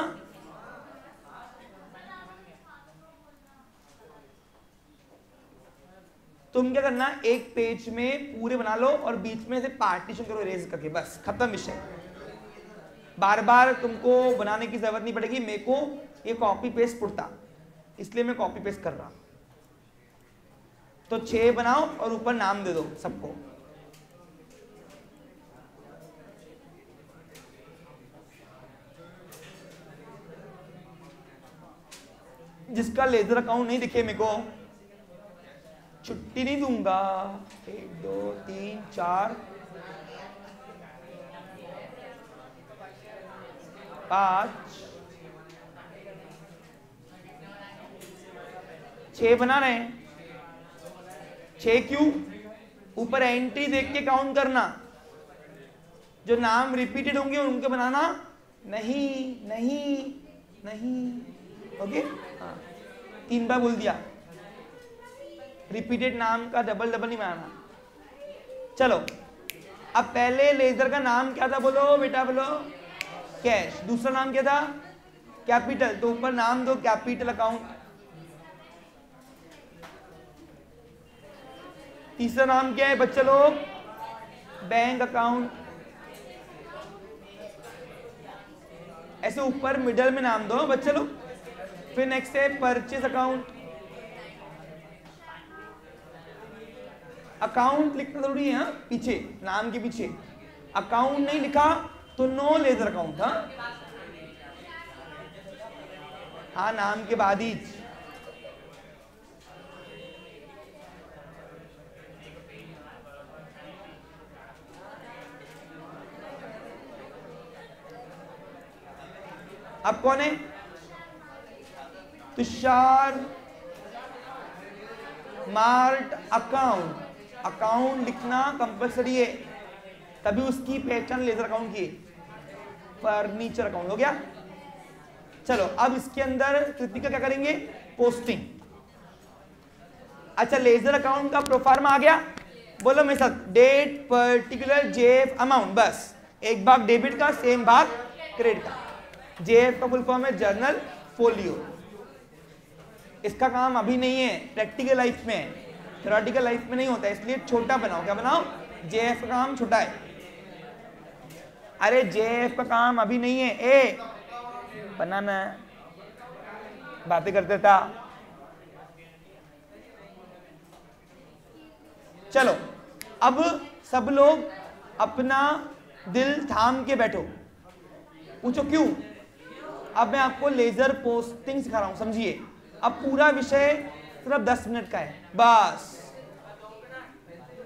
तुम क्या करना, एक पेज में पूरे बना लो और बीच में से पार्टीशन करो रेज करके, बस, खत्म विषय। बार बार तुमको बनाने की ज़रूरत नहीं पड़ेगी, मेरे को ये कॉपी पेस्ट पुड़ता इसलिए मैं कॉपी पेस्ट कर रहा। तो छह बनाओ और ऊपर नाम दे दो सबको। जिसका लेजर अकाउंट नहीं दिखे मेरे को। छुट्टी नहीं दूँगा। एक, दो, तीन, चार। पाँच। छ बना रहे छ क्यों? ऊपर एंट्री देख के काउंट करना। जो नाम रिपीटेड होंगे उनके बनाना। नहीं नहीं नहीं। ओके हाँ तीन बार बोल दिया। रिपीटेड नाम का डबल डबल नहीं बनाना चलो, अब पहले लेजर का नाम क्या था बोलो, बेटा बोलो। कैश दूसरा नाम क्या था? कैपिटल तो ऊपर नाम दो कैपिटल अकाउंट तीसरा नाम क्या है बच्चे लोग? बैंक अकाउंट ऐसे ऊपर मिडल में नाम दो, बच्चे लोग। फिर नेक्स्ट है परचेज अकाउंट अकाउंट लिखना ज़रूरी है, हा? पीछे, नाम के पीछे. अकाउंट नहीं लिखा तो नो लेजर अकाउंट हाँ? हाँ नाम के बाद ही. अब कौन है? Tushar mart account. अकाउंट लिखना कंपलसरी है। तभी उसकी पहचान लेजर अकाउंट की। फर्नीचर अकाउंट हो गया? चलो, अब इसके अंदर कृतिका क्या करेंगे? पोस्टिंग अच्छा लेजर अकाउंट का प्रोफार्म आ गया। बोलो मेरे साथ डेट पर्टिकुलर जेफ अमाउंट बस। एक भाग डेबिट का सेम भाग क्रेडिट का। जेएफ का फुल फॉर्म है जर्नल फोलियो इसका काम अभी नहीं है प्रैक्टिकल लाइफ में थ्योरेटिकल लाइफ में नहीं होता इसलिए छोटा बनाओ। क्या बनाओ? जेएफ का काम छोटा है। अरे जेएफ का काम अभी नहीं है। ए, बनाना। बातें करते था चलो, अब सब लोग अपना दिल थाम के बैठो। पूछो क्यों? अब मैं आपको लेजर पोस्टिंग सिखा रहा हूँ, समझिए। अब पूरा विषय सिर्फ़ दस मिनट का है। बस।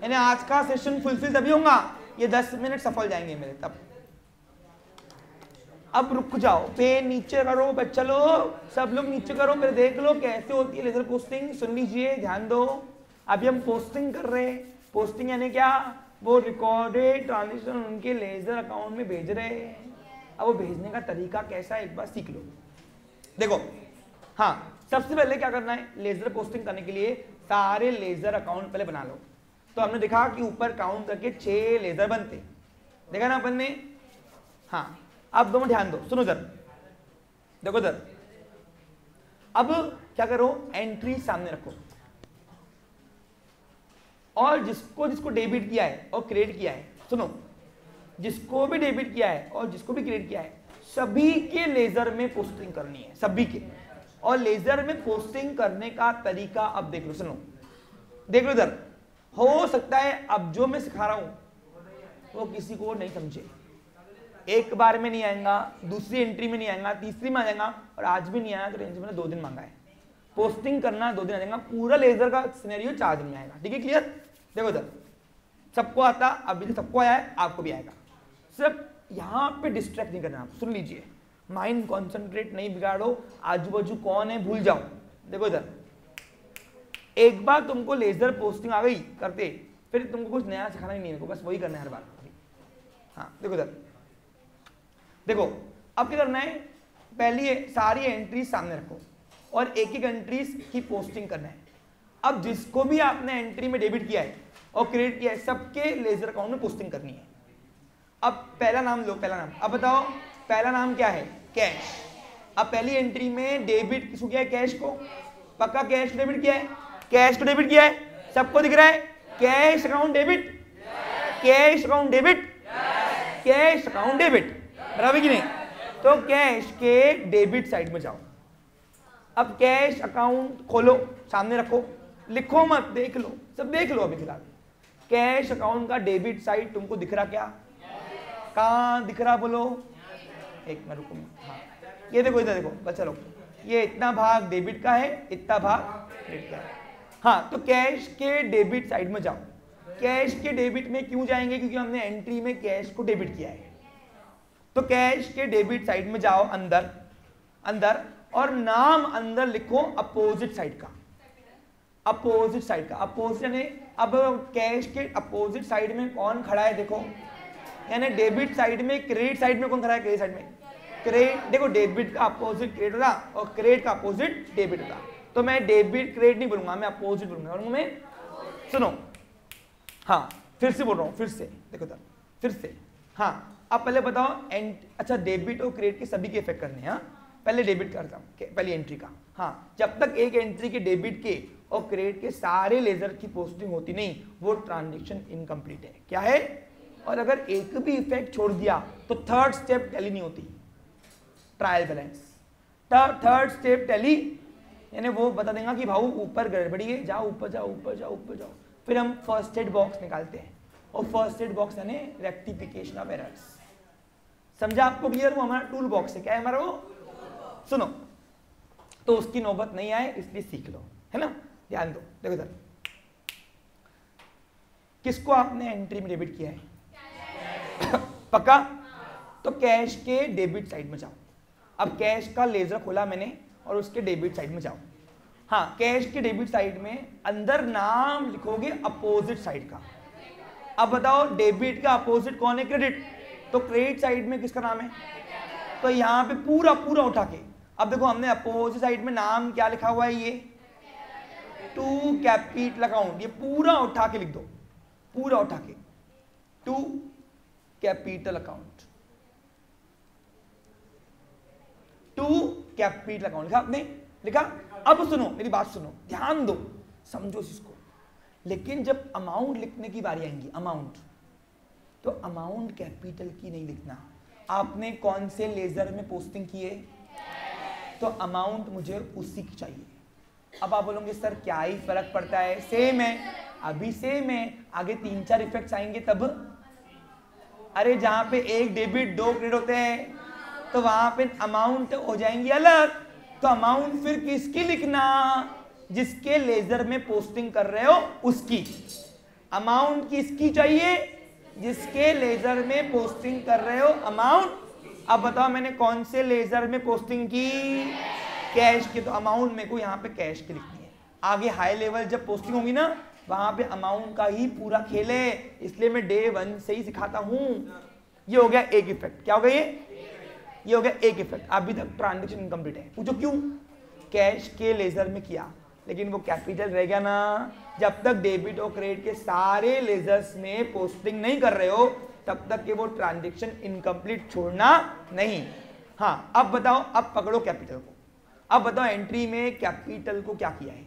यानी आज का सेशन फुलफिल तभी होगा, ये दस मिनट सफल जाएँगे मेरे तब। अब रुक जाओ पेन नीचे करो बच्चा लो सब लोग नीचे करो मेरे देख लो कैसे होती है लेजर पोस्टिंग सुन लीजिए, ध्यान दो। अभी हम पोस्टिंग कर रहे हैं। पोस्टिंग यानी क्या? वो रिकॉर्डेड ट्रांजेक्शन उनके लेजर अकाउंट में भेज रहे हैं। अब वो भेजने का तरीका कैसा है, एक बार सीख लो। देखो हाँ सबसे पहले क्या करना है? लेजर पोस्टिंग करने के लिए सारे लेजर अकाउंट पहले बना लो। तो हमने देखा कि ऊपर काउंट करके छह लेजर बनते। देखा ना अपन ने? हाँ। अब दोनों ध्यान दो। सुनो सर देखो सर अब क्या करो? एंट्री सामने रखो। और जिसको जिसको डेबिट किया है और क्रेडिट किया है, सुनो। जिसको भी डेबिट किया है और जिसको भी क्रेडिट किया है, सभी के लेजर में पोस्टिंग करनी है। सभी के। और लेजर में पोस्टिंग करने का तरीका अब देख लो, सुनो। देख लो इधर। हो सकता है अब जो मैं सिखा रहा हूँ, वो किसी को नहीं समझे। एक बार में नहीं आएगा, दूसरी एंट्री में नहीं आएगा, तीसरी में आ जाएगा और आज भी नहीं आया तो रेंज में दो दिन मांगा है। पोस्टिंग करना दो दिन आ जाएगा, पूरा लेजर का सिनेरियो चार दिन में आएगा। ठीक है क्लियर देखो इधर। सबको आता, अभी सबको आया है, आपको भी आएगा। सिर्फ़ यहाँ पे डिस्ट्रैक्ट नहीं करना, आप सुन लीजिए। माइंड कॉन्सेंट्रेट नहीं बिगाड़ो आजू बाजू कौन है भूल जाओ। देखो इधर। एक बार तुमको लेजर पोस्टिंग आ गई करते फिर तुमको कुछ नया सिखाना ही नहीं है बस वही करना है हर बार। हाँ देखो इधर। देखो अब क्या करना है पहली है, सारी एंट्रीज सामने रखो और एक एक एंट्रीज की पोस्टिंग करना है। अब जिसको भी आपने एंट्री में डेबिट किया है और क्रेडिट किया है सबके लेजर अकाउंट में पोस्टिंग करनी है। अब पहला नाम लो पहला नाम। अब बताओ पहला नाम क्या है? कैश अब पहली एंट्री में डेबिट किसको किया है? कैश को। पक्का कैश डेबिट किया है? कैश को डेबिट किया है? सबको दिख रहा है? Cash account debit cash account debit cash account debit बराबर की नहीं? तो कैश के डेबिट साइड में जाओ। अब कैश अकाउंट खोलो, सामने रखो। लिखो मत, देख लो। सब देख लो अभी फ़िलहाल। कैश अकाउंट का डेबिट साइड तुमको दिख रहा क्या? कहाँ दिख रहा बोलो? एक मिनट रुको। हाँ। ये देखो, इधर देखो बच्चा लोग ये इतना भाग डेबिट का है, इतना भाग क्रेडिट का है। हाँ तो कैश के डेबिट साइड में जाओ। कैश के डेबिट में क्यों जाएँगे? क्योंकि हमने एंट्री में कैश को डेबिट किया है। तो कैश के डेबिट साइड में जाओ, अंदर। अंदर, और नाम अंदर लिखो अपोजिट साइड का। अपोजिट साइड का। अपोजिट अब कैश के अपोजिट साइड में कौन खड़ा है, देखो। यानी डेबिट साइड में, क्रेडिट साइड में कौन खड़ा है? क्रेडिट साइड में। क्रेडिट, देखो, डेबिट का अपोजिट क्रेडिट होगा और क्रेडिट का अपोजिट डेबिट होगा। तो मैं डेबिट, क्रेडिट नहीं बोलूँगा, मैं अपोजिट बोलूँगा। और मैं, सुनो। हाँ फिर से बोल रहा हूँ, फिर से। देखो तो फिर से। हाँ अब पहले बताओ, एंट अच्छा डेबिट और क्रेडिट के सभी के इफ़ेक्ट करने हैं हाँ? पहले डेबिट करता हूँ पहली एंट्री का। हाँ जब तक एक एंट्री के डेबिट के और क्रेडिट के सारे लेजर की पोस्टिंग होती नहीं, वो ट्रांजेक्शन इनकम्प्लीट है। क्या है? और अगर एक भी इफ़ेक्ट छोड़ दिया तो थर्ड स्टेप टैली नहीं होती। Trial balance third step tally यानी वो बता देगा कि भाऊ, ऊपर गड़बड़ी है जाओ, ऊपर जाओ ऊपर जाओ ऊपर जाओ। फिर हम फ़र्स्ट एड बॉक्स निकालते हैं। और फ़र्स्ट एड बॉक्स यानी रेक्टिफिकेशन ऑफ़ एरर्स समझा आपको क्लियर वो हमारा टूल बॉक्स है? क्या है हमारा वो? सुनो। तो उसकी नौबत नहीं आए, इसलिए सीख लो। है ना? ध्यान दो। देखो सर। किसको आपने एंट्री में डेबिट किया है? पक्का? तो कैश के डेबिट साइड में जाओ। अब कैश का लेजर खोला मैंने और उसके डेबिट साइड में जाओ। हाँ कैश के डेबिट साइड में अंदर नाम लिखोगे अपोजिट साइड का। अब बताओ डेबिट का अपोजिट कौन है? क्रेडिट तो क्रेडिट साइड में किसका नाम है? तो यहाँ पे पूरा पूरा उठा के। अब देखो, हमने अपोजिट साइड में नाम क्या लिखा हुआ है ये? टू कैपिटल अकाउंट ये पूरा उठा के लिख दो। पूरा उठा के। To capital account to capital account लिखा आपने? लिखा? अब सुनो, मेरी बात सुनो। ध्यान दो, समझो इसको लेकिन जब अमाउंट लिखने की बारी आएँगी अमाउंट तो अमाउंट कैपिटल की नहीं लिखना। आपने कौन से लेजर में पोस्टिंग किए? तो अमाउंट मुझे उसी की चाहिए। अब आप बोलोगे, सर, क्या ही फ़र्क पड़ता है? सेम है। अभी सेम है। आगे तीन चार इफेक्ट्स आएँगे तब। अरे जहाँ पे एक डेबिट, दो क्रेडिट होते हैं तो वहाँ पे अमाउंट हो जाएँगी अलग। तो अमाउंट फिर किसकी लिखना? जिसके लेजर में पोस्टिंग कर रहे हो, उसकी। अमाउंट किसकी चाहिए? जिसके लेजर में पोस्टिंग कर रहे हो अमाउंट अब बताओ मैंने कौन से लेजर में पोस्टिंग की? कैश की। तो अमाउंट मेरे को यहाँ पे कैश की लिखनी है। आगे हाई लेवल जब पोस्टिंग होगी ना वहाँ पे अमाउंट का ही पूरा खेल है, इसलिए मैं डे वन से ही सिखाता हूँ। ये हो गया एक इफ़ेक्ट क्या हो गया ये? ये हो गया एक इफ़ेक्ट अभी तक ट्रांजेक्शन इनकम्प्लीट है। पूछो क्यों? कैश के लेजर में किया। लेकिन वो कैपिटल रह गया ना। जब तक डेबिट और क्रेडिट के सारे लेजर्स में पोस्टिंग नहीं कर रहे हो, तब तक के वो ट्रांजेक्शन इनकम्प्लीट छोड़ना नहीं। हाँ अब बताओ, अब पकड़ो कैपिटल को। अब बताओ एंट्री में कैपिटल को क्या किया है?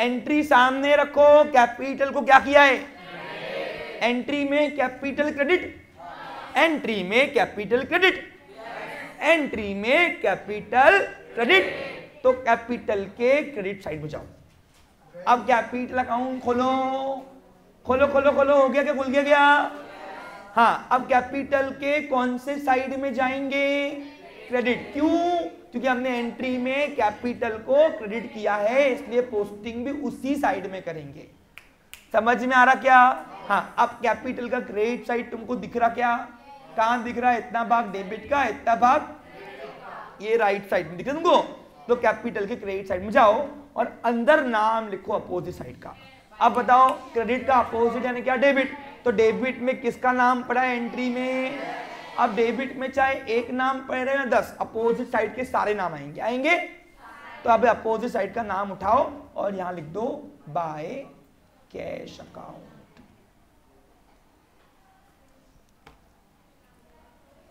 एंट्री सामने रखो। कैपिटल को क्या किया है? एंट्री में कैपिटल क्रेडिट। एंट्री में कैपिटल क्रेडिट। एंट्री में कैपिटल क्रेडिट। तो कैपिटल के क्रेडिट साइड में जाओ। अब कैपिटल अकाउंट खोलो। खोलो खोलो खोलो। हो गया क्या? खुल गया गया हाँ अब कैपिटल के कौन से साइड में जाएँगे? क्रेडिट। क्यों? क्योंकि हमने एंट्री में कैपिटल को क्रेडिट किया है, इसलिए पोस्टिंग भी उसी साइड में करेंगे। समझ में आ रहा क्या? हाँ अब कैपिटल का क्रेडिट साइड तुमको दिख रहा क्या? कहाँ दिख रहा है? इतना भाग डेबिट का, इतना भाग ये राइट साइड में दिख रहा तुमको। तो कैपिटल के क्रेडिट साइड में जाओ और अंदर नाम लिखो अपोजिट साइड का। अब बताओ क्रेडिट का अपोजिट यानी क्या? डेबिट तो डेबिट में किसका नाम पड़ा है एंट्री में? अब डेबिट में चाहे एक नाम पड़े या दस अपोजिट साइड के सारे नाम आएँगे। आएँगे? तो अब अपोजिट साइड का नाम उठाओ और यहाँ लिख दो बाय कैश अकाउंट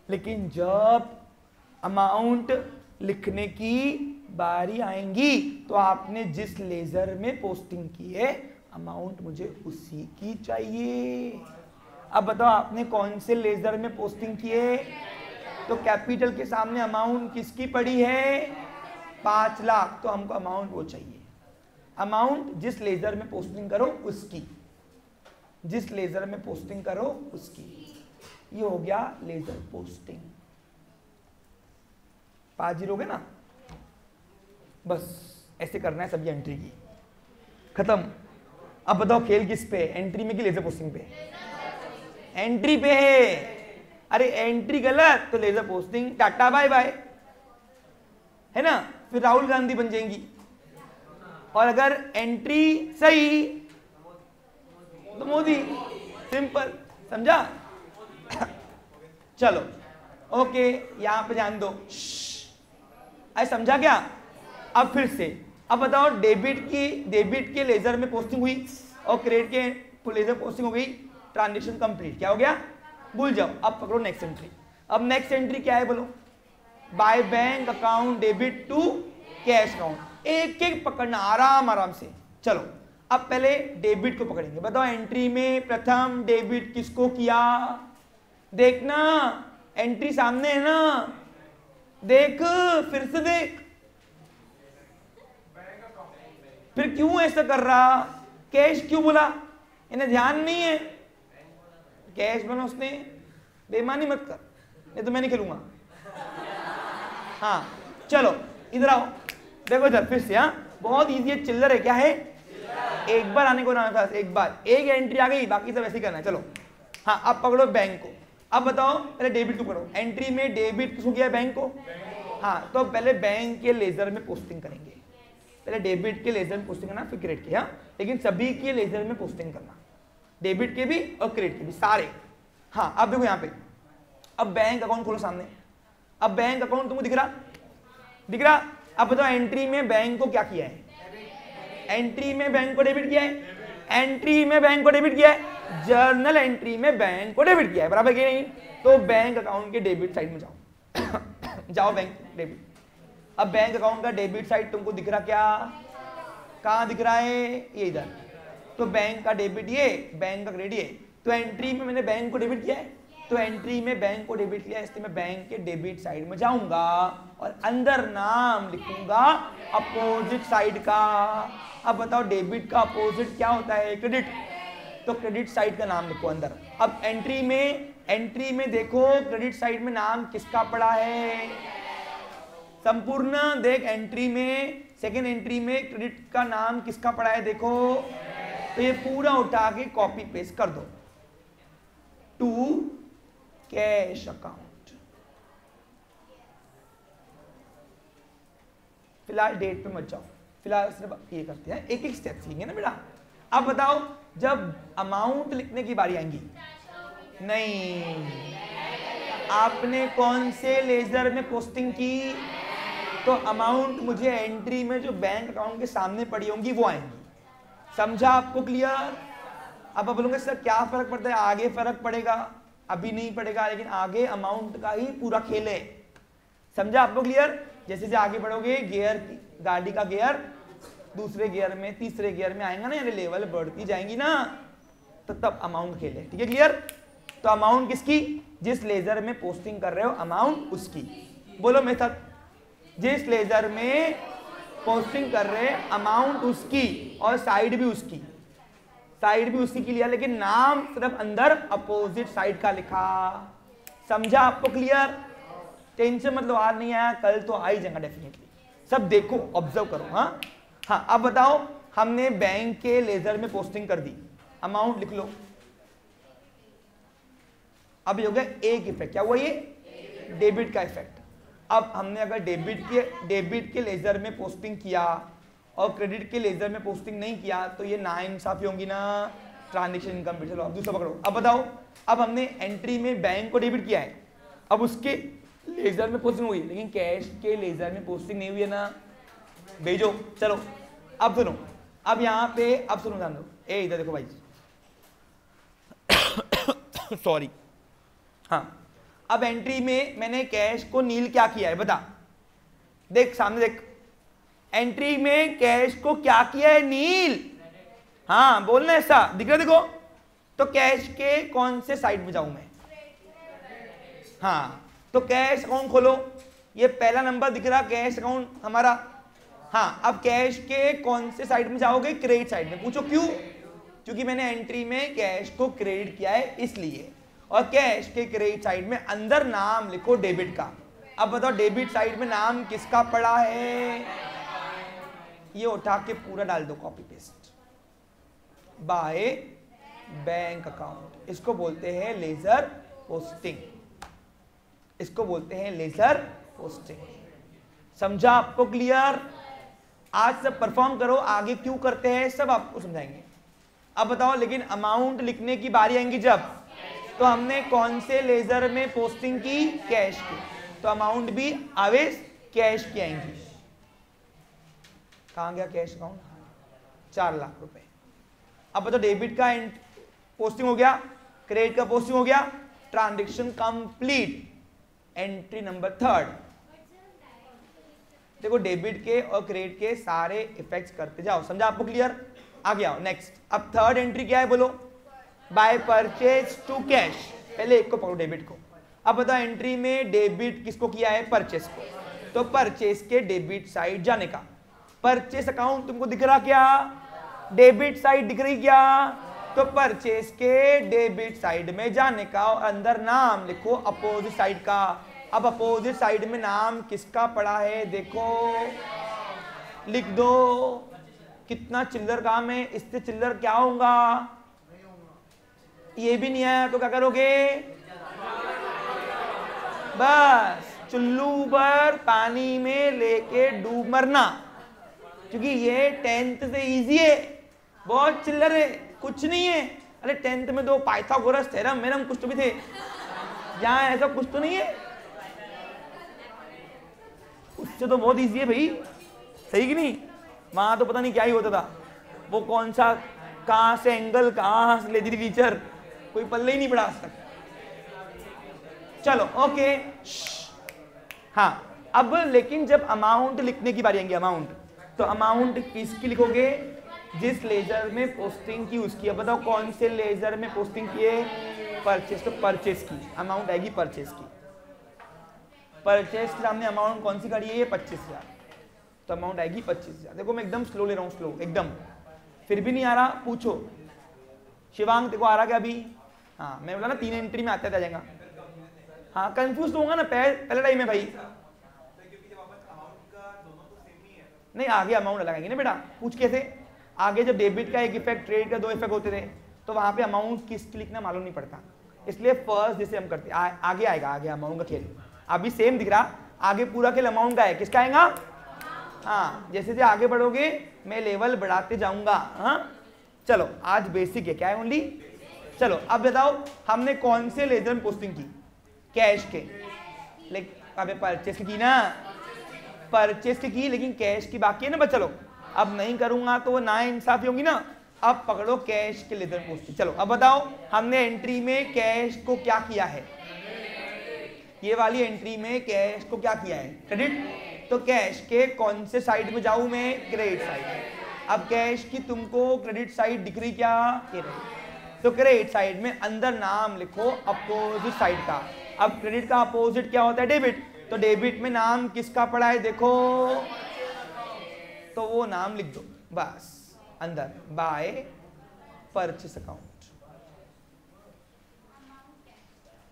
लेकिन जब अमाउंट लिखने की बारी आएँगी तो आपने जिस लेजर में पोस्टिंग की है अमाउंट मुझे उसी की चाहिए। अब बताओ, आपने कौन से लेजर में पोस्टिंग किए? तो कैपिटल के सामने अमाउंट किसकी पड़ी है? पाँच लाख। तो हमको अमाउंट वो चाहिए। अमाउंट जिस लेजर में पोस्टिंग करो, उसकी। जिस लेजर में पोस्टिंग करो, उसकी। ये हो गया लेजर पोस्टिंग पाँच ज़ीरो ना? बस, ऐसे करना है सभी एंट्री की। खत्म। अब बताओ, खेल किस पे? एंट्री में कि लेजर पोस्टिंग पे? एंट्री पे है। अरे एंट्री गलत। तो ledger posting Tata bye bye है ना? फिर राहुल गांधी बन जाएँगी। और अगर एंट्री सही तो मोदी। सिंपल समझा? (coughs) चलो। ओके यहाँ पे जान दो। अरे, समझा क्या? अब फिर से। अब बताओ डेबिट की डेबिट के लेजर में पोस्टिंग हुई। और क्रेडिट के लेजर पोस्टिंग हो गई। Transaction complete. क्या हो गया? भूल जाओ। अब पकड़ो नेक्स्ट एंट्री अब नेक्स्ट एंट्री क्या है बोलो? By bank account debit to cash account एक एक पकड़ना, आराम आराम से। चलो, अब पहले डेबिट को पकड़ेंगे। बताओ एंट्री में प्रथम डेबिट किसको किया? देखना। एंट्री सामने है ना? देख, फिर से देख। फिर क्यों ऐसा कर रहा? कैश क्यों बोला? इन्हें ध्यान नहीं है। कैश बना उसने बेमानी मत कर, नहीं तो मैं नहीं खेलूँगा। हाँ चलो, इधर आओ। देखो इधर फिर से हाँ बहुत ईजी है, चिल्लर है, क्या है? एक बार आने को ना एक बार। एक एंट्री आ गई, बाकी सब ऐसे ही करना है, चलो। हाँ अब पकड़ो बैंक को। अब बताओ, पहले डेबिट को पकड़ो एंट्री में डेबिट किसको किया बैंक को? हाँ तो पहले बैंक के लेजर में पोस्टिंग करेंगे। पहले डेबिट के लेजर में पोस्टिंग करना, फिर क्रेडिट के हाँ। लेकिन सभी के लेजर में पोस्टिंग करना। डेबिट के भी और क्रेडिट के भी, सारे। हाँ अब देखो यहाँ पे। अब बैंक अकाउंट खोलो सामने। अब बैंक अकाउंट तुमको दिख रहा? दिख रहा? अब बताओ एंट्री में बैंक को क्या किया है? एंट्री में बैंक को डेबिट किया है। एंट्री में बैंक को डेबिट किया है। जर्नल एंट्री में बैंक को डेबिट किया है। बराबर कि नहीं? तो बैंक अकाउंट के डेबिट साइड में जाओ। (coughs) जाओ बैंक डेबिट अब बैंक अकाउंट का डेबिट साइड तुमको दिख रहा क्या? कहाँ दिख रहा है? ये इधर। तो बैंक का डेबिट ये बैंक का क्रेडिट ये। तो एंट्री में मैंने बैंक को डेबिट किया है? तो एंट्री में बैंक को डेबिट किया इसलिए मैं बैंक के डेबिट साइड में जाऊँगा और अंदर नाम लिखूँगा अपोजिट साइड का। अब बताओ डेबिट का अपोजिट क्या होता है? क्रेडिट तो क्रेडिट साइड का नाम लिखो अंदर। अब एंट्री में एंट्री में देखो क्रेडिट साइड में नाम किसका पड़ा है? संपूर्ण, देख एंट्री में सेकेंड एंट्री में क्रेडिट का नाम किसका पड़ा है? देखो। तो ये पूरा उठा के कॉपी पेस्ट कर दो। टू कैश अकाउंट फ़िलहाल डेट पे मत जाओ। फ़िलहाल सिर्फ़ ये करते हैं। एक एक स्टेप सीखेंगे ना बेटा? अब बताओ, जब अमाउंट लिखने की बारी आएँगी। नहीं। आपने कौन से लेजर में पोस्टिंग की? तो अमाउंट मुझे एंट्री में जो बैंक अकाउंट के सामने पड़ी होंगी, वो आएँगी। समझा आपको क्लियर अब आप बोलोगे, सर, क्या फ़र्क पड़ता है? आगे फ़र्क पड़ेगा, अभी नहीं पड़ेगा, लेकिन आगे अमाउंट का ही पूरा खेल है। समझा आपको क्लियर जैसे जैसे आगे बढ़ोगे गियर गाड़ी का गियर दूसरे गियर में, तीसरे गियर में आएगा ना, यानी लेवल बढ़ती जाएँगी ना तो तब अमाउंट खेले ठीक है क्लियर तो अमाउंट किसकी? जिस लेजर में पोस्टिंग कर रहे हो अमाउंट उसकी। बोलो साथ, जिस लेजर में पोस्टिंग कर रहे हैं अमाउंट उसकी और साइड भी उसकी। साइड भी उसी की लिया, लेकिन नाम सिर्फ़ अंदर अपोजिट साइड का लिखा। समझा आपको क्लियर टेंशन मतलब आज नहीं आया, कल तो आ ही जाएगा डेफिनेटली सब देखो ऑब्ज़र्व करो हाँ? हाँ अब बताओ, हमने बैंक के लेजर में पोस्टिंग कर दी। अमाउंट लिख लो। अब हो गया एक इफ़ेक्ट क्या हुआ ये? डेबिट का इफ़ेक्ट अब हमने अगर डेबिट के डेबिट के लेजर में पोस्टिंग किया और क्रेडिट के लेजर में पोस्टिंग नहीं किया तो ये ना इंसाफी होंगी ना ट्रांजेक्शन इनकम चलो अब दूसरा पकड़ो। अब बताओ, अब हमने एंट्री में बैंक को डेबिट किया है, अब उसके लेजर में पोस्टिंग हुई लेकिन कैश के लेजर में पोस्टिंग नहीं हुई है ना? भेजो, चलो, अब सुनो, अब यहाँ पे, अब सुनो ध्यान दो। ए, इधर देखो भाई। (coughs) सॉरी हाँ। अब एंट्री में मैंने कैश को नील क्या किया है? बता। देख, सामने देख। एंट्री में कैश को क्या किया है? नील। हाँ बोलना ऐसा। दिख रहा देखो। तो कैश के कौन से साइड में जाऊँ मैं? हाँ तो कैश अकाउंट खोलो। ये पहला नंबर दिख रहा कैश अकाउंट हमारा। हाँ अब कैश के कौन से साइड में जाओगे? क्रेडिट साइड में। पूछो क्यों? क्योंकि मैंने एंट्री में कैश को क्रेडिट किया है, इसलिए। और कैश के क्रेडिट साइड में अंदर नाम लिखो डेबिट का। अब बताओ डेबिट साइड में नाम किसका पड़ा है? ये उठा के पूरा डाल दो copy paste by bank account इसको बोलते हैं लेजर पोस्टिंग इसको बोलते हैं लेजर पोस्टिंग समझा आपको क्लियर आज सब परफॉर्म करो, आगे क्यों करते हैं, सब आपको समझाएँगे। अब बताओ, लेकिन अमाउंट लिखने की बारी आएँगी जब? तो हमने कौन से लेजर में पोस्टिंग की? कैश की। तो अमाउंट भी आवेश कैश की आएँगी। कहा गया कैश अकाउंट चार लाख रुपए। अब बताओ डेबिट का पोस्टिंग हो गया क्रेडिट का पोस्टिंग हो गया transaction complete entry number third देखो डेबिट के और क्रेडिट के सारे इफेक्ट्स करते जाओ। समझा आपको क्लियर आ गया नेक्स्ट अब थर्ड एंट्री क्या है बोलो? बाय परचेज टू कैश पहले एक को पकड़ो डेबिट को। अब बताओ एंट्री में डेबिट किसको किया है? परचेस को। तो परचेस के डेबिट साइड जाने का। परचेस अकाउंट तुमको दिख रहा क्या? डेबिट साइड दिख रही क्या? तो परचेस के डेबिट साइड में जाने का और अंदर नाम लिखो अपोजिट साइड का। अब अपोजिट साइड में नाम किसका पड़ा है? देखो। लिख दो। कितना चिल्लर काम है? इससे चिल्लर क्या होगा? ये भी नहीं आया तो क्या करोगे? बस, चुल्लू पर पानी में लेके डूब मरना। क्योंकि ये टेंथ से इजी है, बहुत चिल्लर है, कुछ नहीं है। अरे टेंथ में तो पाइथागोरस, थेरम, मेरम, कुछ तो भी थे। यहाँ ऐसा कुछ तो नहीं है। उससे तो बहुत इजी है भाई। सही कि नहीं? वहाँ तो पता नहीं क्या ही होता था। वो कौन सा, कहाँ से एंगल कहाँ से लेती थी फीचर कोई पल्ले ही नहीं आज तक चलो ओके हाँ अब लेकिन जब अमाउंट लिखने की बारी आएँगी अमाउंट तो अमाउंट किसकी लिखोगे? जिस लेजर में पोस्टिंग की उसकी। अब बताओ कौन से लेजर में पोस्टिंग किए परचेस तो परचेस की। अमाउंट आएगी परचेस की। परचेस के सामने अमाउंट कौन सी खड़ी है? ये पच्चीस हज़ार। तो अमाउंट आएगी पच्चीस हज़ार। देखो मैं एकदम स्लो ले रहा हूँ स्लो एकदम। फिर भी नहीं आ रहा, पूछो। शिवांग, देखो आ रहा क्या अभी? हाँ मैं बोला ना तीन एंट्री में आते जाएगा। हाँ कंफ्यूज तो होगा ना पहले टाइम में भाई। नहीं आगे अमाउंट लगाएँगे ना बेटा पूछ कैसे? आगे जब डेबिट का एक इफ़ेक्ट क्रेडिट का दो इफ़ेक्ट होते थे तो वहाँ पे अमाउंट किसकी लिखना मालूम नहीं पड़ता। इसलिए फ़र्स्ट जैसे हम करते आ, आगे आएगा आगे अमाउंट का खेल। अभी सेम दिख रहा आगे पूरा खेल अमाउंट का है किसका आएगा? हाँ जैसे जैसे आगे बढ़ोगे मैं लेवल बढ़ाते जाऊँगा हाँ? चलो आज बेसिक है क्या है ओनली चलो, अब बताओ, हमने कौन से लेजर में पोस्टिंग की? कैश के। लेकिन परचेस की ना? परचेस की, लेकिन कैश की बाकी है ना बच्चा लोग अब नहीं करूँगा तो वो ना इंसाफी होगी ना। अब पकड़ो कैश के लेजर पोस्टिंग चलो, अब बताओ, हमने एंट्री में कैश को क्या किया है? ये वाली एंट्री में कैश को क्या किया है? क्रेडिट तो कैश के कौन से साइड में जाऊँ मैं? क्रेडिट साइड अब कैश की तुमको क्रेडिट साइड दिख रही क्या? क्रेडिट तो क्रेडिट साइड में, अंदर नाम लिखो अपोजिट साइड का। अब क्रेडिट का अपोजिट क्या होता है? डेबिट तो डेबिट में नाम किसका पड़ा है? देखो। तो वो नाम लिख दो। बस, अंदर। बाय परचेस अकाउंट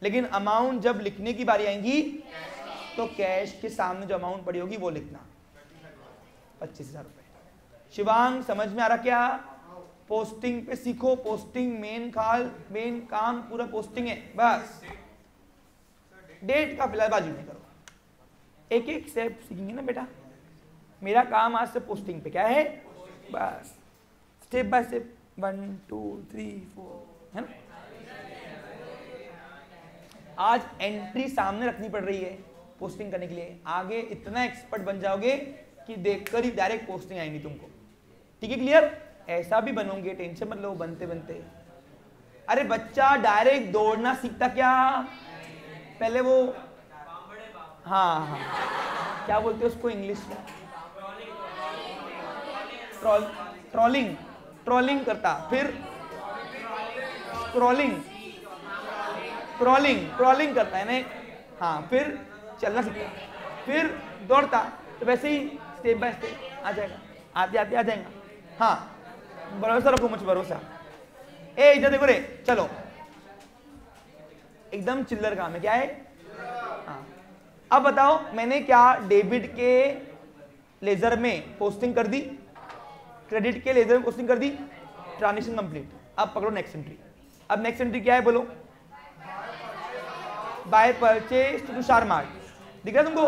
लेकिन अमाउंट जब लिखने की बारी आएँगी तो कैश के सामने जो अमाउंट पड़ी होगी, वो लिखना। पच्चीस हज़ार रुपए। शिवांग, समझ में आ रहा क्या? पोस्टिंग पे सीखो पोस्टिंग मेन खाल मेन काम पूरा पोस्टिंग है, बस। डेट का फ़िलहाल बाजू में करो। एक एक स्टेप सीखेंगे ना बेटा? मेरा काम आज से पोस्टिंग पे क्या है? बस। Step by step one two three four है ना? आज एंट्री सामने रखनी पड़ रही है पोस्टिंग करने के लिए। आगे इतना एक्सपर्ट बन जाओगे कि देखकर ही डायरेक्ट पोस्टिंग आएँगी तुमको। ठीक है क्लियर ऐसा भी बनोगे टेंशन मत लो, बनते बनते। अरे बच्चा डायरेक्ट दौड़ना सीखता क्या? पहले वो हाँ हाँ। क्या बोलते हैं उसको इंग्लिश में? ट्रॉल ट्रॉलिंग ट्रॉलिंग करता। फिर स्क्रॉलिंग क्रॉलिंग क्रॉलिंग करता है ना हाँ फिर चलना सीखता। फिर दौड़ता तो वैसे ही स्टेप बाय स्टेप आ जाएगा। आते आते आ जाएगा। हाँ। भरोसा रखो मुझ भरोसा। ए इधर देखो रे, चलो। एकदम चिल्लर काम है, क्या है? हाँ। अब बताओ, मैंने क्या डेबिट के लेजर में पोस्टिंग कर दी? क्रेडिट के लेजर में पोस्टिंग कर दी? ट्रांजेक्शन कंप्लीट अब पकड़ो नेक्स्ट एंट्री अब नेक्स्ट एंट्री क्या है, बोलो? By purchase to Tushar mart दिख रहा तुमको?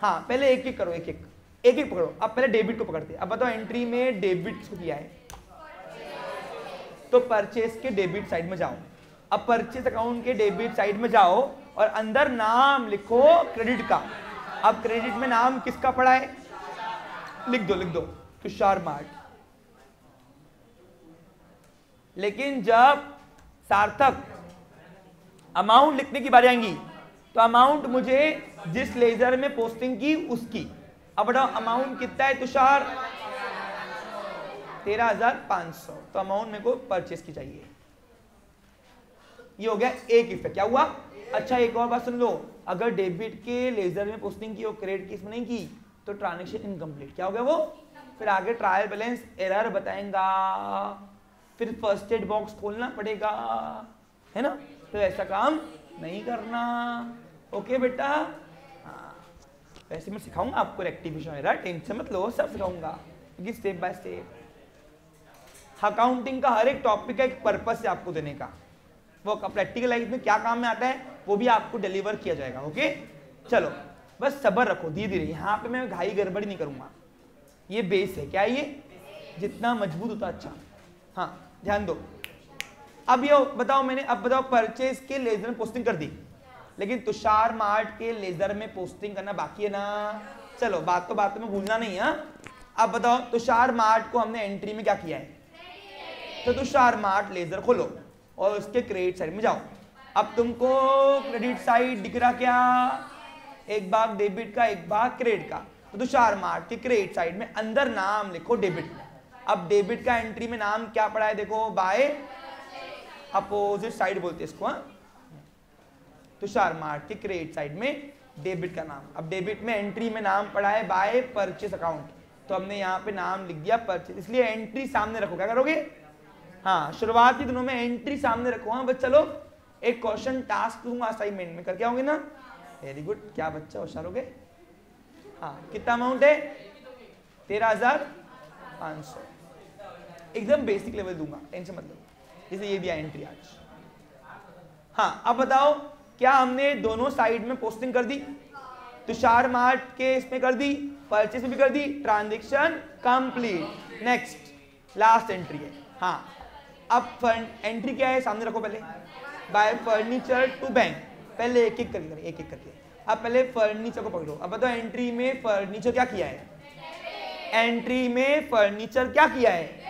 हाँ पहले एक एक करो एक एक एक एक पकड़ो। अब पहले डेबिट को पकड़ते अब बताओ एंट्री में डेबिट किसको किया है? तो परचेज के डेबिट साइड में जाओ। अब परचेज अकाउंट के डेबिट साइड में जाओ और अंदर नाम लिखो क्रेडिट का। अब क्रेडिट में नाम किसका पड़ा है? लिख दो लिख दो। तुषार मार्ट। लेकिन जब सार्थक अमाउंट लिखने की बारी आएँगी तो अमाउंट मुझे जिस लेजर में पोस्टिंग की, उसकी। अब बताओ अमाउंट कितना है तुषार? तेरह हज़ार पाँच सौ। तो अमाउंट मेरे को परचेस की चाहिए। ये हो गया एक इफ़ेक्ट क्या हुआ? अच्छा एक और बात सुन लो। अगर डेबिट के लेजर में पोस्टिंग की और क्रेडिट की इसमें नहीं की तो ट्रांजेक्शन इनकम्प्लीट क्या हो गया वो? फिर आगे ट्रायल बैलेंस एरर बताएँगा। फिर फ़र्स्ट एड बॉक्स खोलना पड़ेगा। है ना? तो ऐसा काम नहीं करना। ओके बेटा? हाँ। वैसे मैं सिखाऊँगा आपको रेक्टिफिकेशन एरर टेंशन मत लो, सब सिखाऊँगा। क्योंकि स्टेप बाय स्टेप अकाउंटिंग का हर एक टॉपिक का एक पर्पस है आपको देने का। वो प्रैक्टिकल लाइफ में क्या काम में आता है, वो भी आपको डिलीवर किया जाएगा ओके चलो, बस सबर रखो धीरे धीरे यहाँ पे मैं घाई गड़बड़ी नहीं करूँगा। ये बेस है, क्या ये? जितना मज़बूत होता अच्छा। हाँ ध्यान दो। अब ये बताओ मैंने, अब बताओ परचेज के लेजर में पोस्टिंग कर दी। लेकिन तुषार मार्ट के लेजर में पोस्टिंग करना बाकी है ना। चलो बात तो बात में भूलना नहीं, है। अब बताओ, तुषार मार्ट को हमने एंट्री में क्या किया है? तो तुषार मार्ट लेजर खोलो और उसके क्रेडिट साइड में जाओ। अब तुमको क्रेडिट साइड दिख रहा क्या? एक भाग डेबिट का, एक भाग क्रेडिट का। तो तुषार मार्ट के क्रेडिट साइड में अंदर नाम लिखो डेबिट। अब डेबिट का एंट्री में नाम क्या पड़ा है देखो, बाय अपोजिट साइड बोलते इसको हाँ। तुषार मार्ट के क्रेडिट साइड में डेबिट का नाम। अब डेबिट में एंट्री में नाम पड़ा है बाय परचेस अकाउंट तो हमने यहाँ पे नाम लिख दिया परचेस इसलिए एंट्री सामने रखो क्या करोगे हाँ शुरुआती दिनों में एंट्री सामने रखो। हाँ बस चलो एक क्वेश्चन टास्क दूँगा असाइनमेंट में करके आओगे ना? वेरी गुड क्या बच्चा होशियार हो गए? हाँ कितना अमाउंट है? तेरह हज़ार पाँच सौ। एकदम बेसिक लेवल दूँगा टेंशन मतलब जैसे ये दिया एंट्री आज। हाँ अब बताओ, क्या हमने दोनों साइड में पोस्टिंग कर दी? तुषार मार्ट के इसमें कर दी परचेस भी कर दी transaction complete next last entry है। हाँ अब एंट्री क्या है? सामने रखो पहले। बाय फर्नीचर टू बैंक पहले एक एक करके, एक एक करके। अब पहले फर्नीचर को पकड़ो। अब बताओ एंट्री में फर्नीचर क्या किया है? एंट्री में फर्नीचर क्या किया है?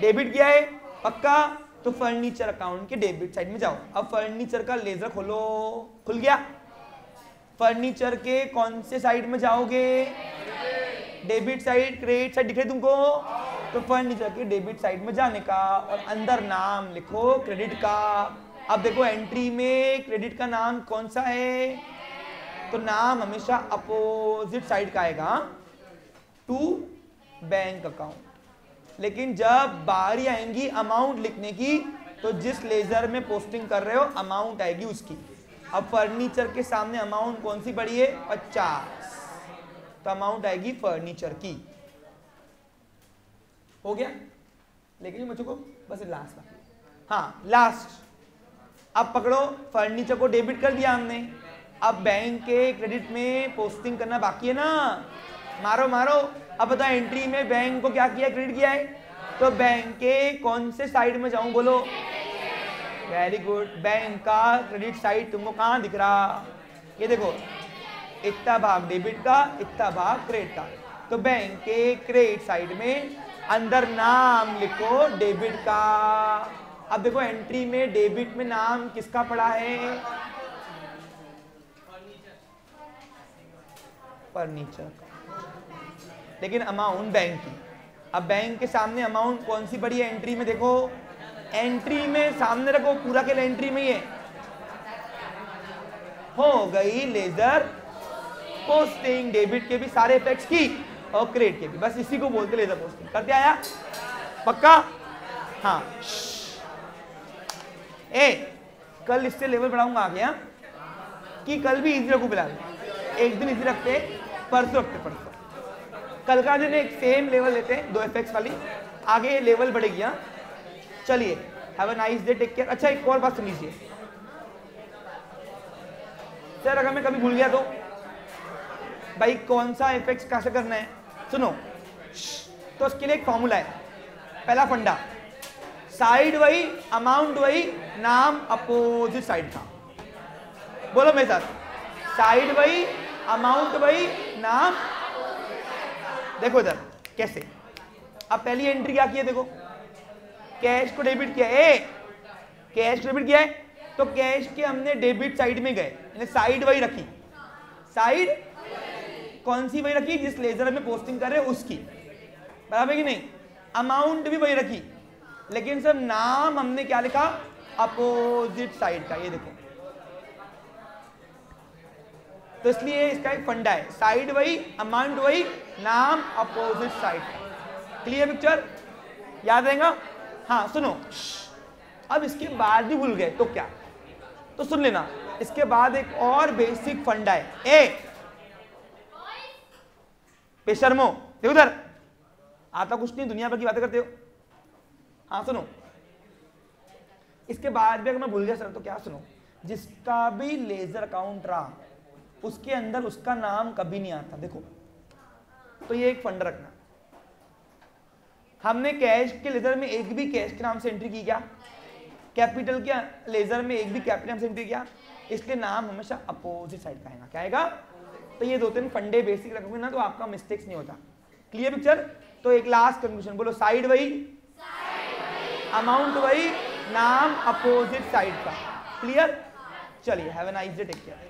डेबिट किया है? पक्का? तो फर्नीचर अकाउंट के डेबिट साइड में जाओ। अब फर्नीचर का लेजर खोलो। खुल गया? फर्नीचर के कौन से साइड में जाओगे? डेबिट साइड क्रेडिट साइड दिख रहे तुमको? तो फर्नीचर के डेबिट साइड में जाने का और अंदर नाम लिखो क्रेडिट का। अब देखो एंट्री में क्रेडिट का नाम कौन सा है? तो नाम हमेशा अपोजिट साइड का आएगा टू बैंक अकाउंट लेकिन जब बारी आएँगी अमाउंट लिखने की तो जिस लेजर में पोस्टिंग कर रहे हो अमाउंट आएगी उसकी। अब फर्नीचर के सामने अमाउंट कौन सी पड़ी है? पचास। तो अमाउंट आएगी फर्नीचर की। हो गया? लेकिन मुझे को बस लास्ट हाँ लास्ट अब पकड़ो फर्नीचर को डेबिट कर दिया हमने। अब बैंक के क्रेडिट में पोस्टिंग करना बाकी है ना। मारो मारो। अब बताओ एंट्री में बैंक को क्या किया क्रेडिट किया है? तो बैंक के कौन से साइड में जाऊँ, बोलो? वेरी गुड बैंक का क्रेडिट साइड तुमको कहाँ दिख रहा? ये देखो, इतना भाग डेबिट का, इतना भाग क्रेडिट का। तो बैंक के क्रेडिट साइड में अंदर नाम लिखो, डेबिट का। अब देखो एंट्री में डेबिट में नाम किसका पड़ा है? फर्नीचर लेकिन अमाउंट बैंक की। अब बैंक के सामने अमाउंट कौन सी बड़ी है? एंट्री में देखो। एंट्री में सामने रखो, पूरा के एंट्री में ही है हो गई लेजर पोस्टिंग डेबिट के भी सारे इफेक्ट्स की। और क्रेडिट के भी बस इसी को बोलते लेजर पोस्टिंग करते आया? पक्का? हाँ। ए, कल इससे लेवल बढ़ाऊँगा आगे हाँ? कि कल भी इजी रखू फ़िलहाल। एक दिन इजी रखते, परसों रखते, परसों। कल का दिन एक सेम लेवल लेते हैं दो एफ़ वाली। आगे लेवल बढ़ेगी हाँ? चलिए have a nice day take care अच्छा एक और बात सुन लीजिए सर, अगर मैं कभी भूल गया तो? भाई, कौन सा इफ़ेक्ट कैसे करना है? सुनो। तो उसके लिए एक फॉर्मूला है। पहला फंडा। साइड वही अमाउंट वही, नाम अपोजिट साइड का बोलो मेरे साथ। साइड वही अमाउंट वही, नाम। देखो इधर, कैसे? अब पहली एंट्री क्या की है देखो। कैश को डेबिट किया ए कैश डेबिट किया है। तो कैश के हमने डेबिट साइड में गए। साइड वही रखी। साइड कौन सी वही रखी जिस लेजर में पोस्टिंग कर रहे उसकी? बराबर कि नहीं? अमाउंट भी वही रखी। लेकिन सर, नाम हमने क्या लिखा? अपोजिट साइड का, ये देखो। तो इसलिए इसका एक फंडा है। साइड वही अमाउंट वही, नाम अपोजिट साइड क्लियर पिक्चर याद रहेगा? हाँ सुनो। अब इसके बाद भी भूल गए तो क्या? तो सुन लेना। इसके बाद एक और बेसिक फंडा है। ए पेशर्मो देखो उधर। आता कुछ नहीं, दुनिया भर की बातें करते हो। हाँ सुनो। इसके बाद भी अगर मैं भूल गया सर तो क्या सुनो? जिसका भी लेजर अकाउंट रहा, उसके अंदर उसका नाम कभी नहीं आता। देखो तो ये एक फंड रखना। हमने कैश के लेजर में एक भी कैश के नाम से एंट्री की क्या? कैपिटल के लेजर में एक भी कैपिटल से एंट्री किया? इसलिए नाम हमेशा अपोजिट साइड का आएगा। क्या आएगा? तो ये दो तीन फंडे बेसिक रखोगे ना तो आपका मिस्टेक्स नहीं होता। क्लियर पिक्चर तो एक लास्ट कंक्लूजन बोलो साइड वही? अमाउंट वही, नाम अपोजिट साइड का। क्लियर चलिए have a nice day take care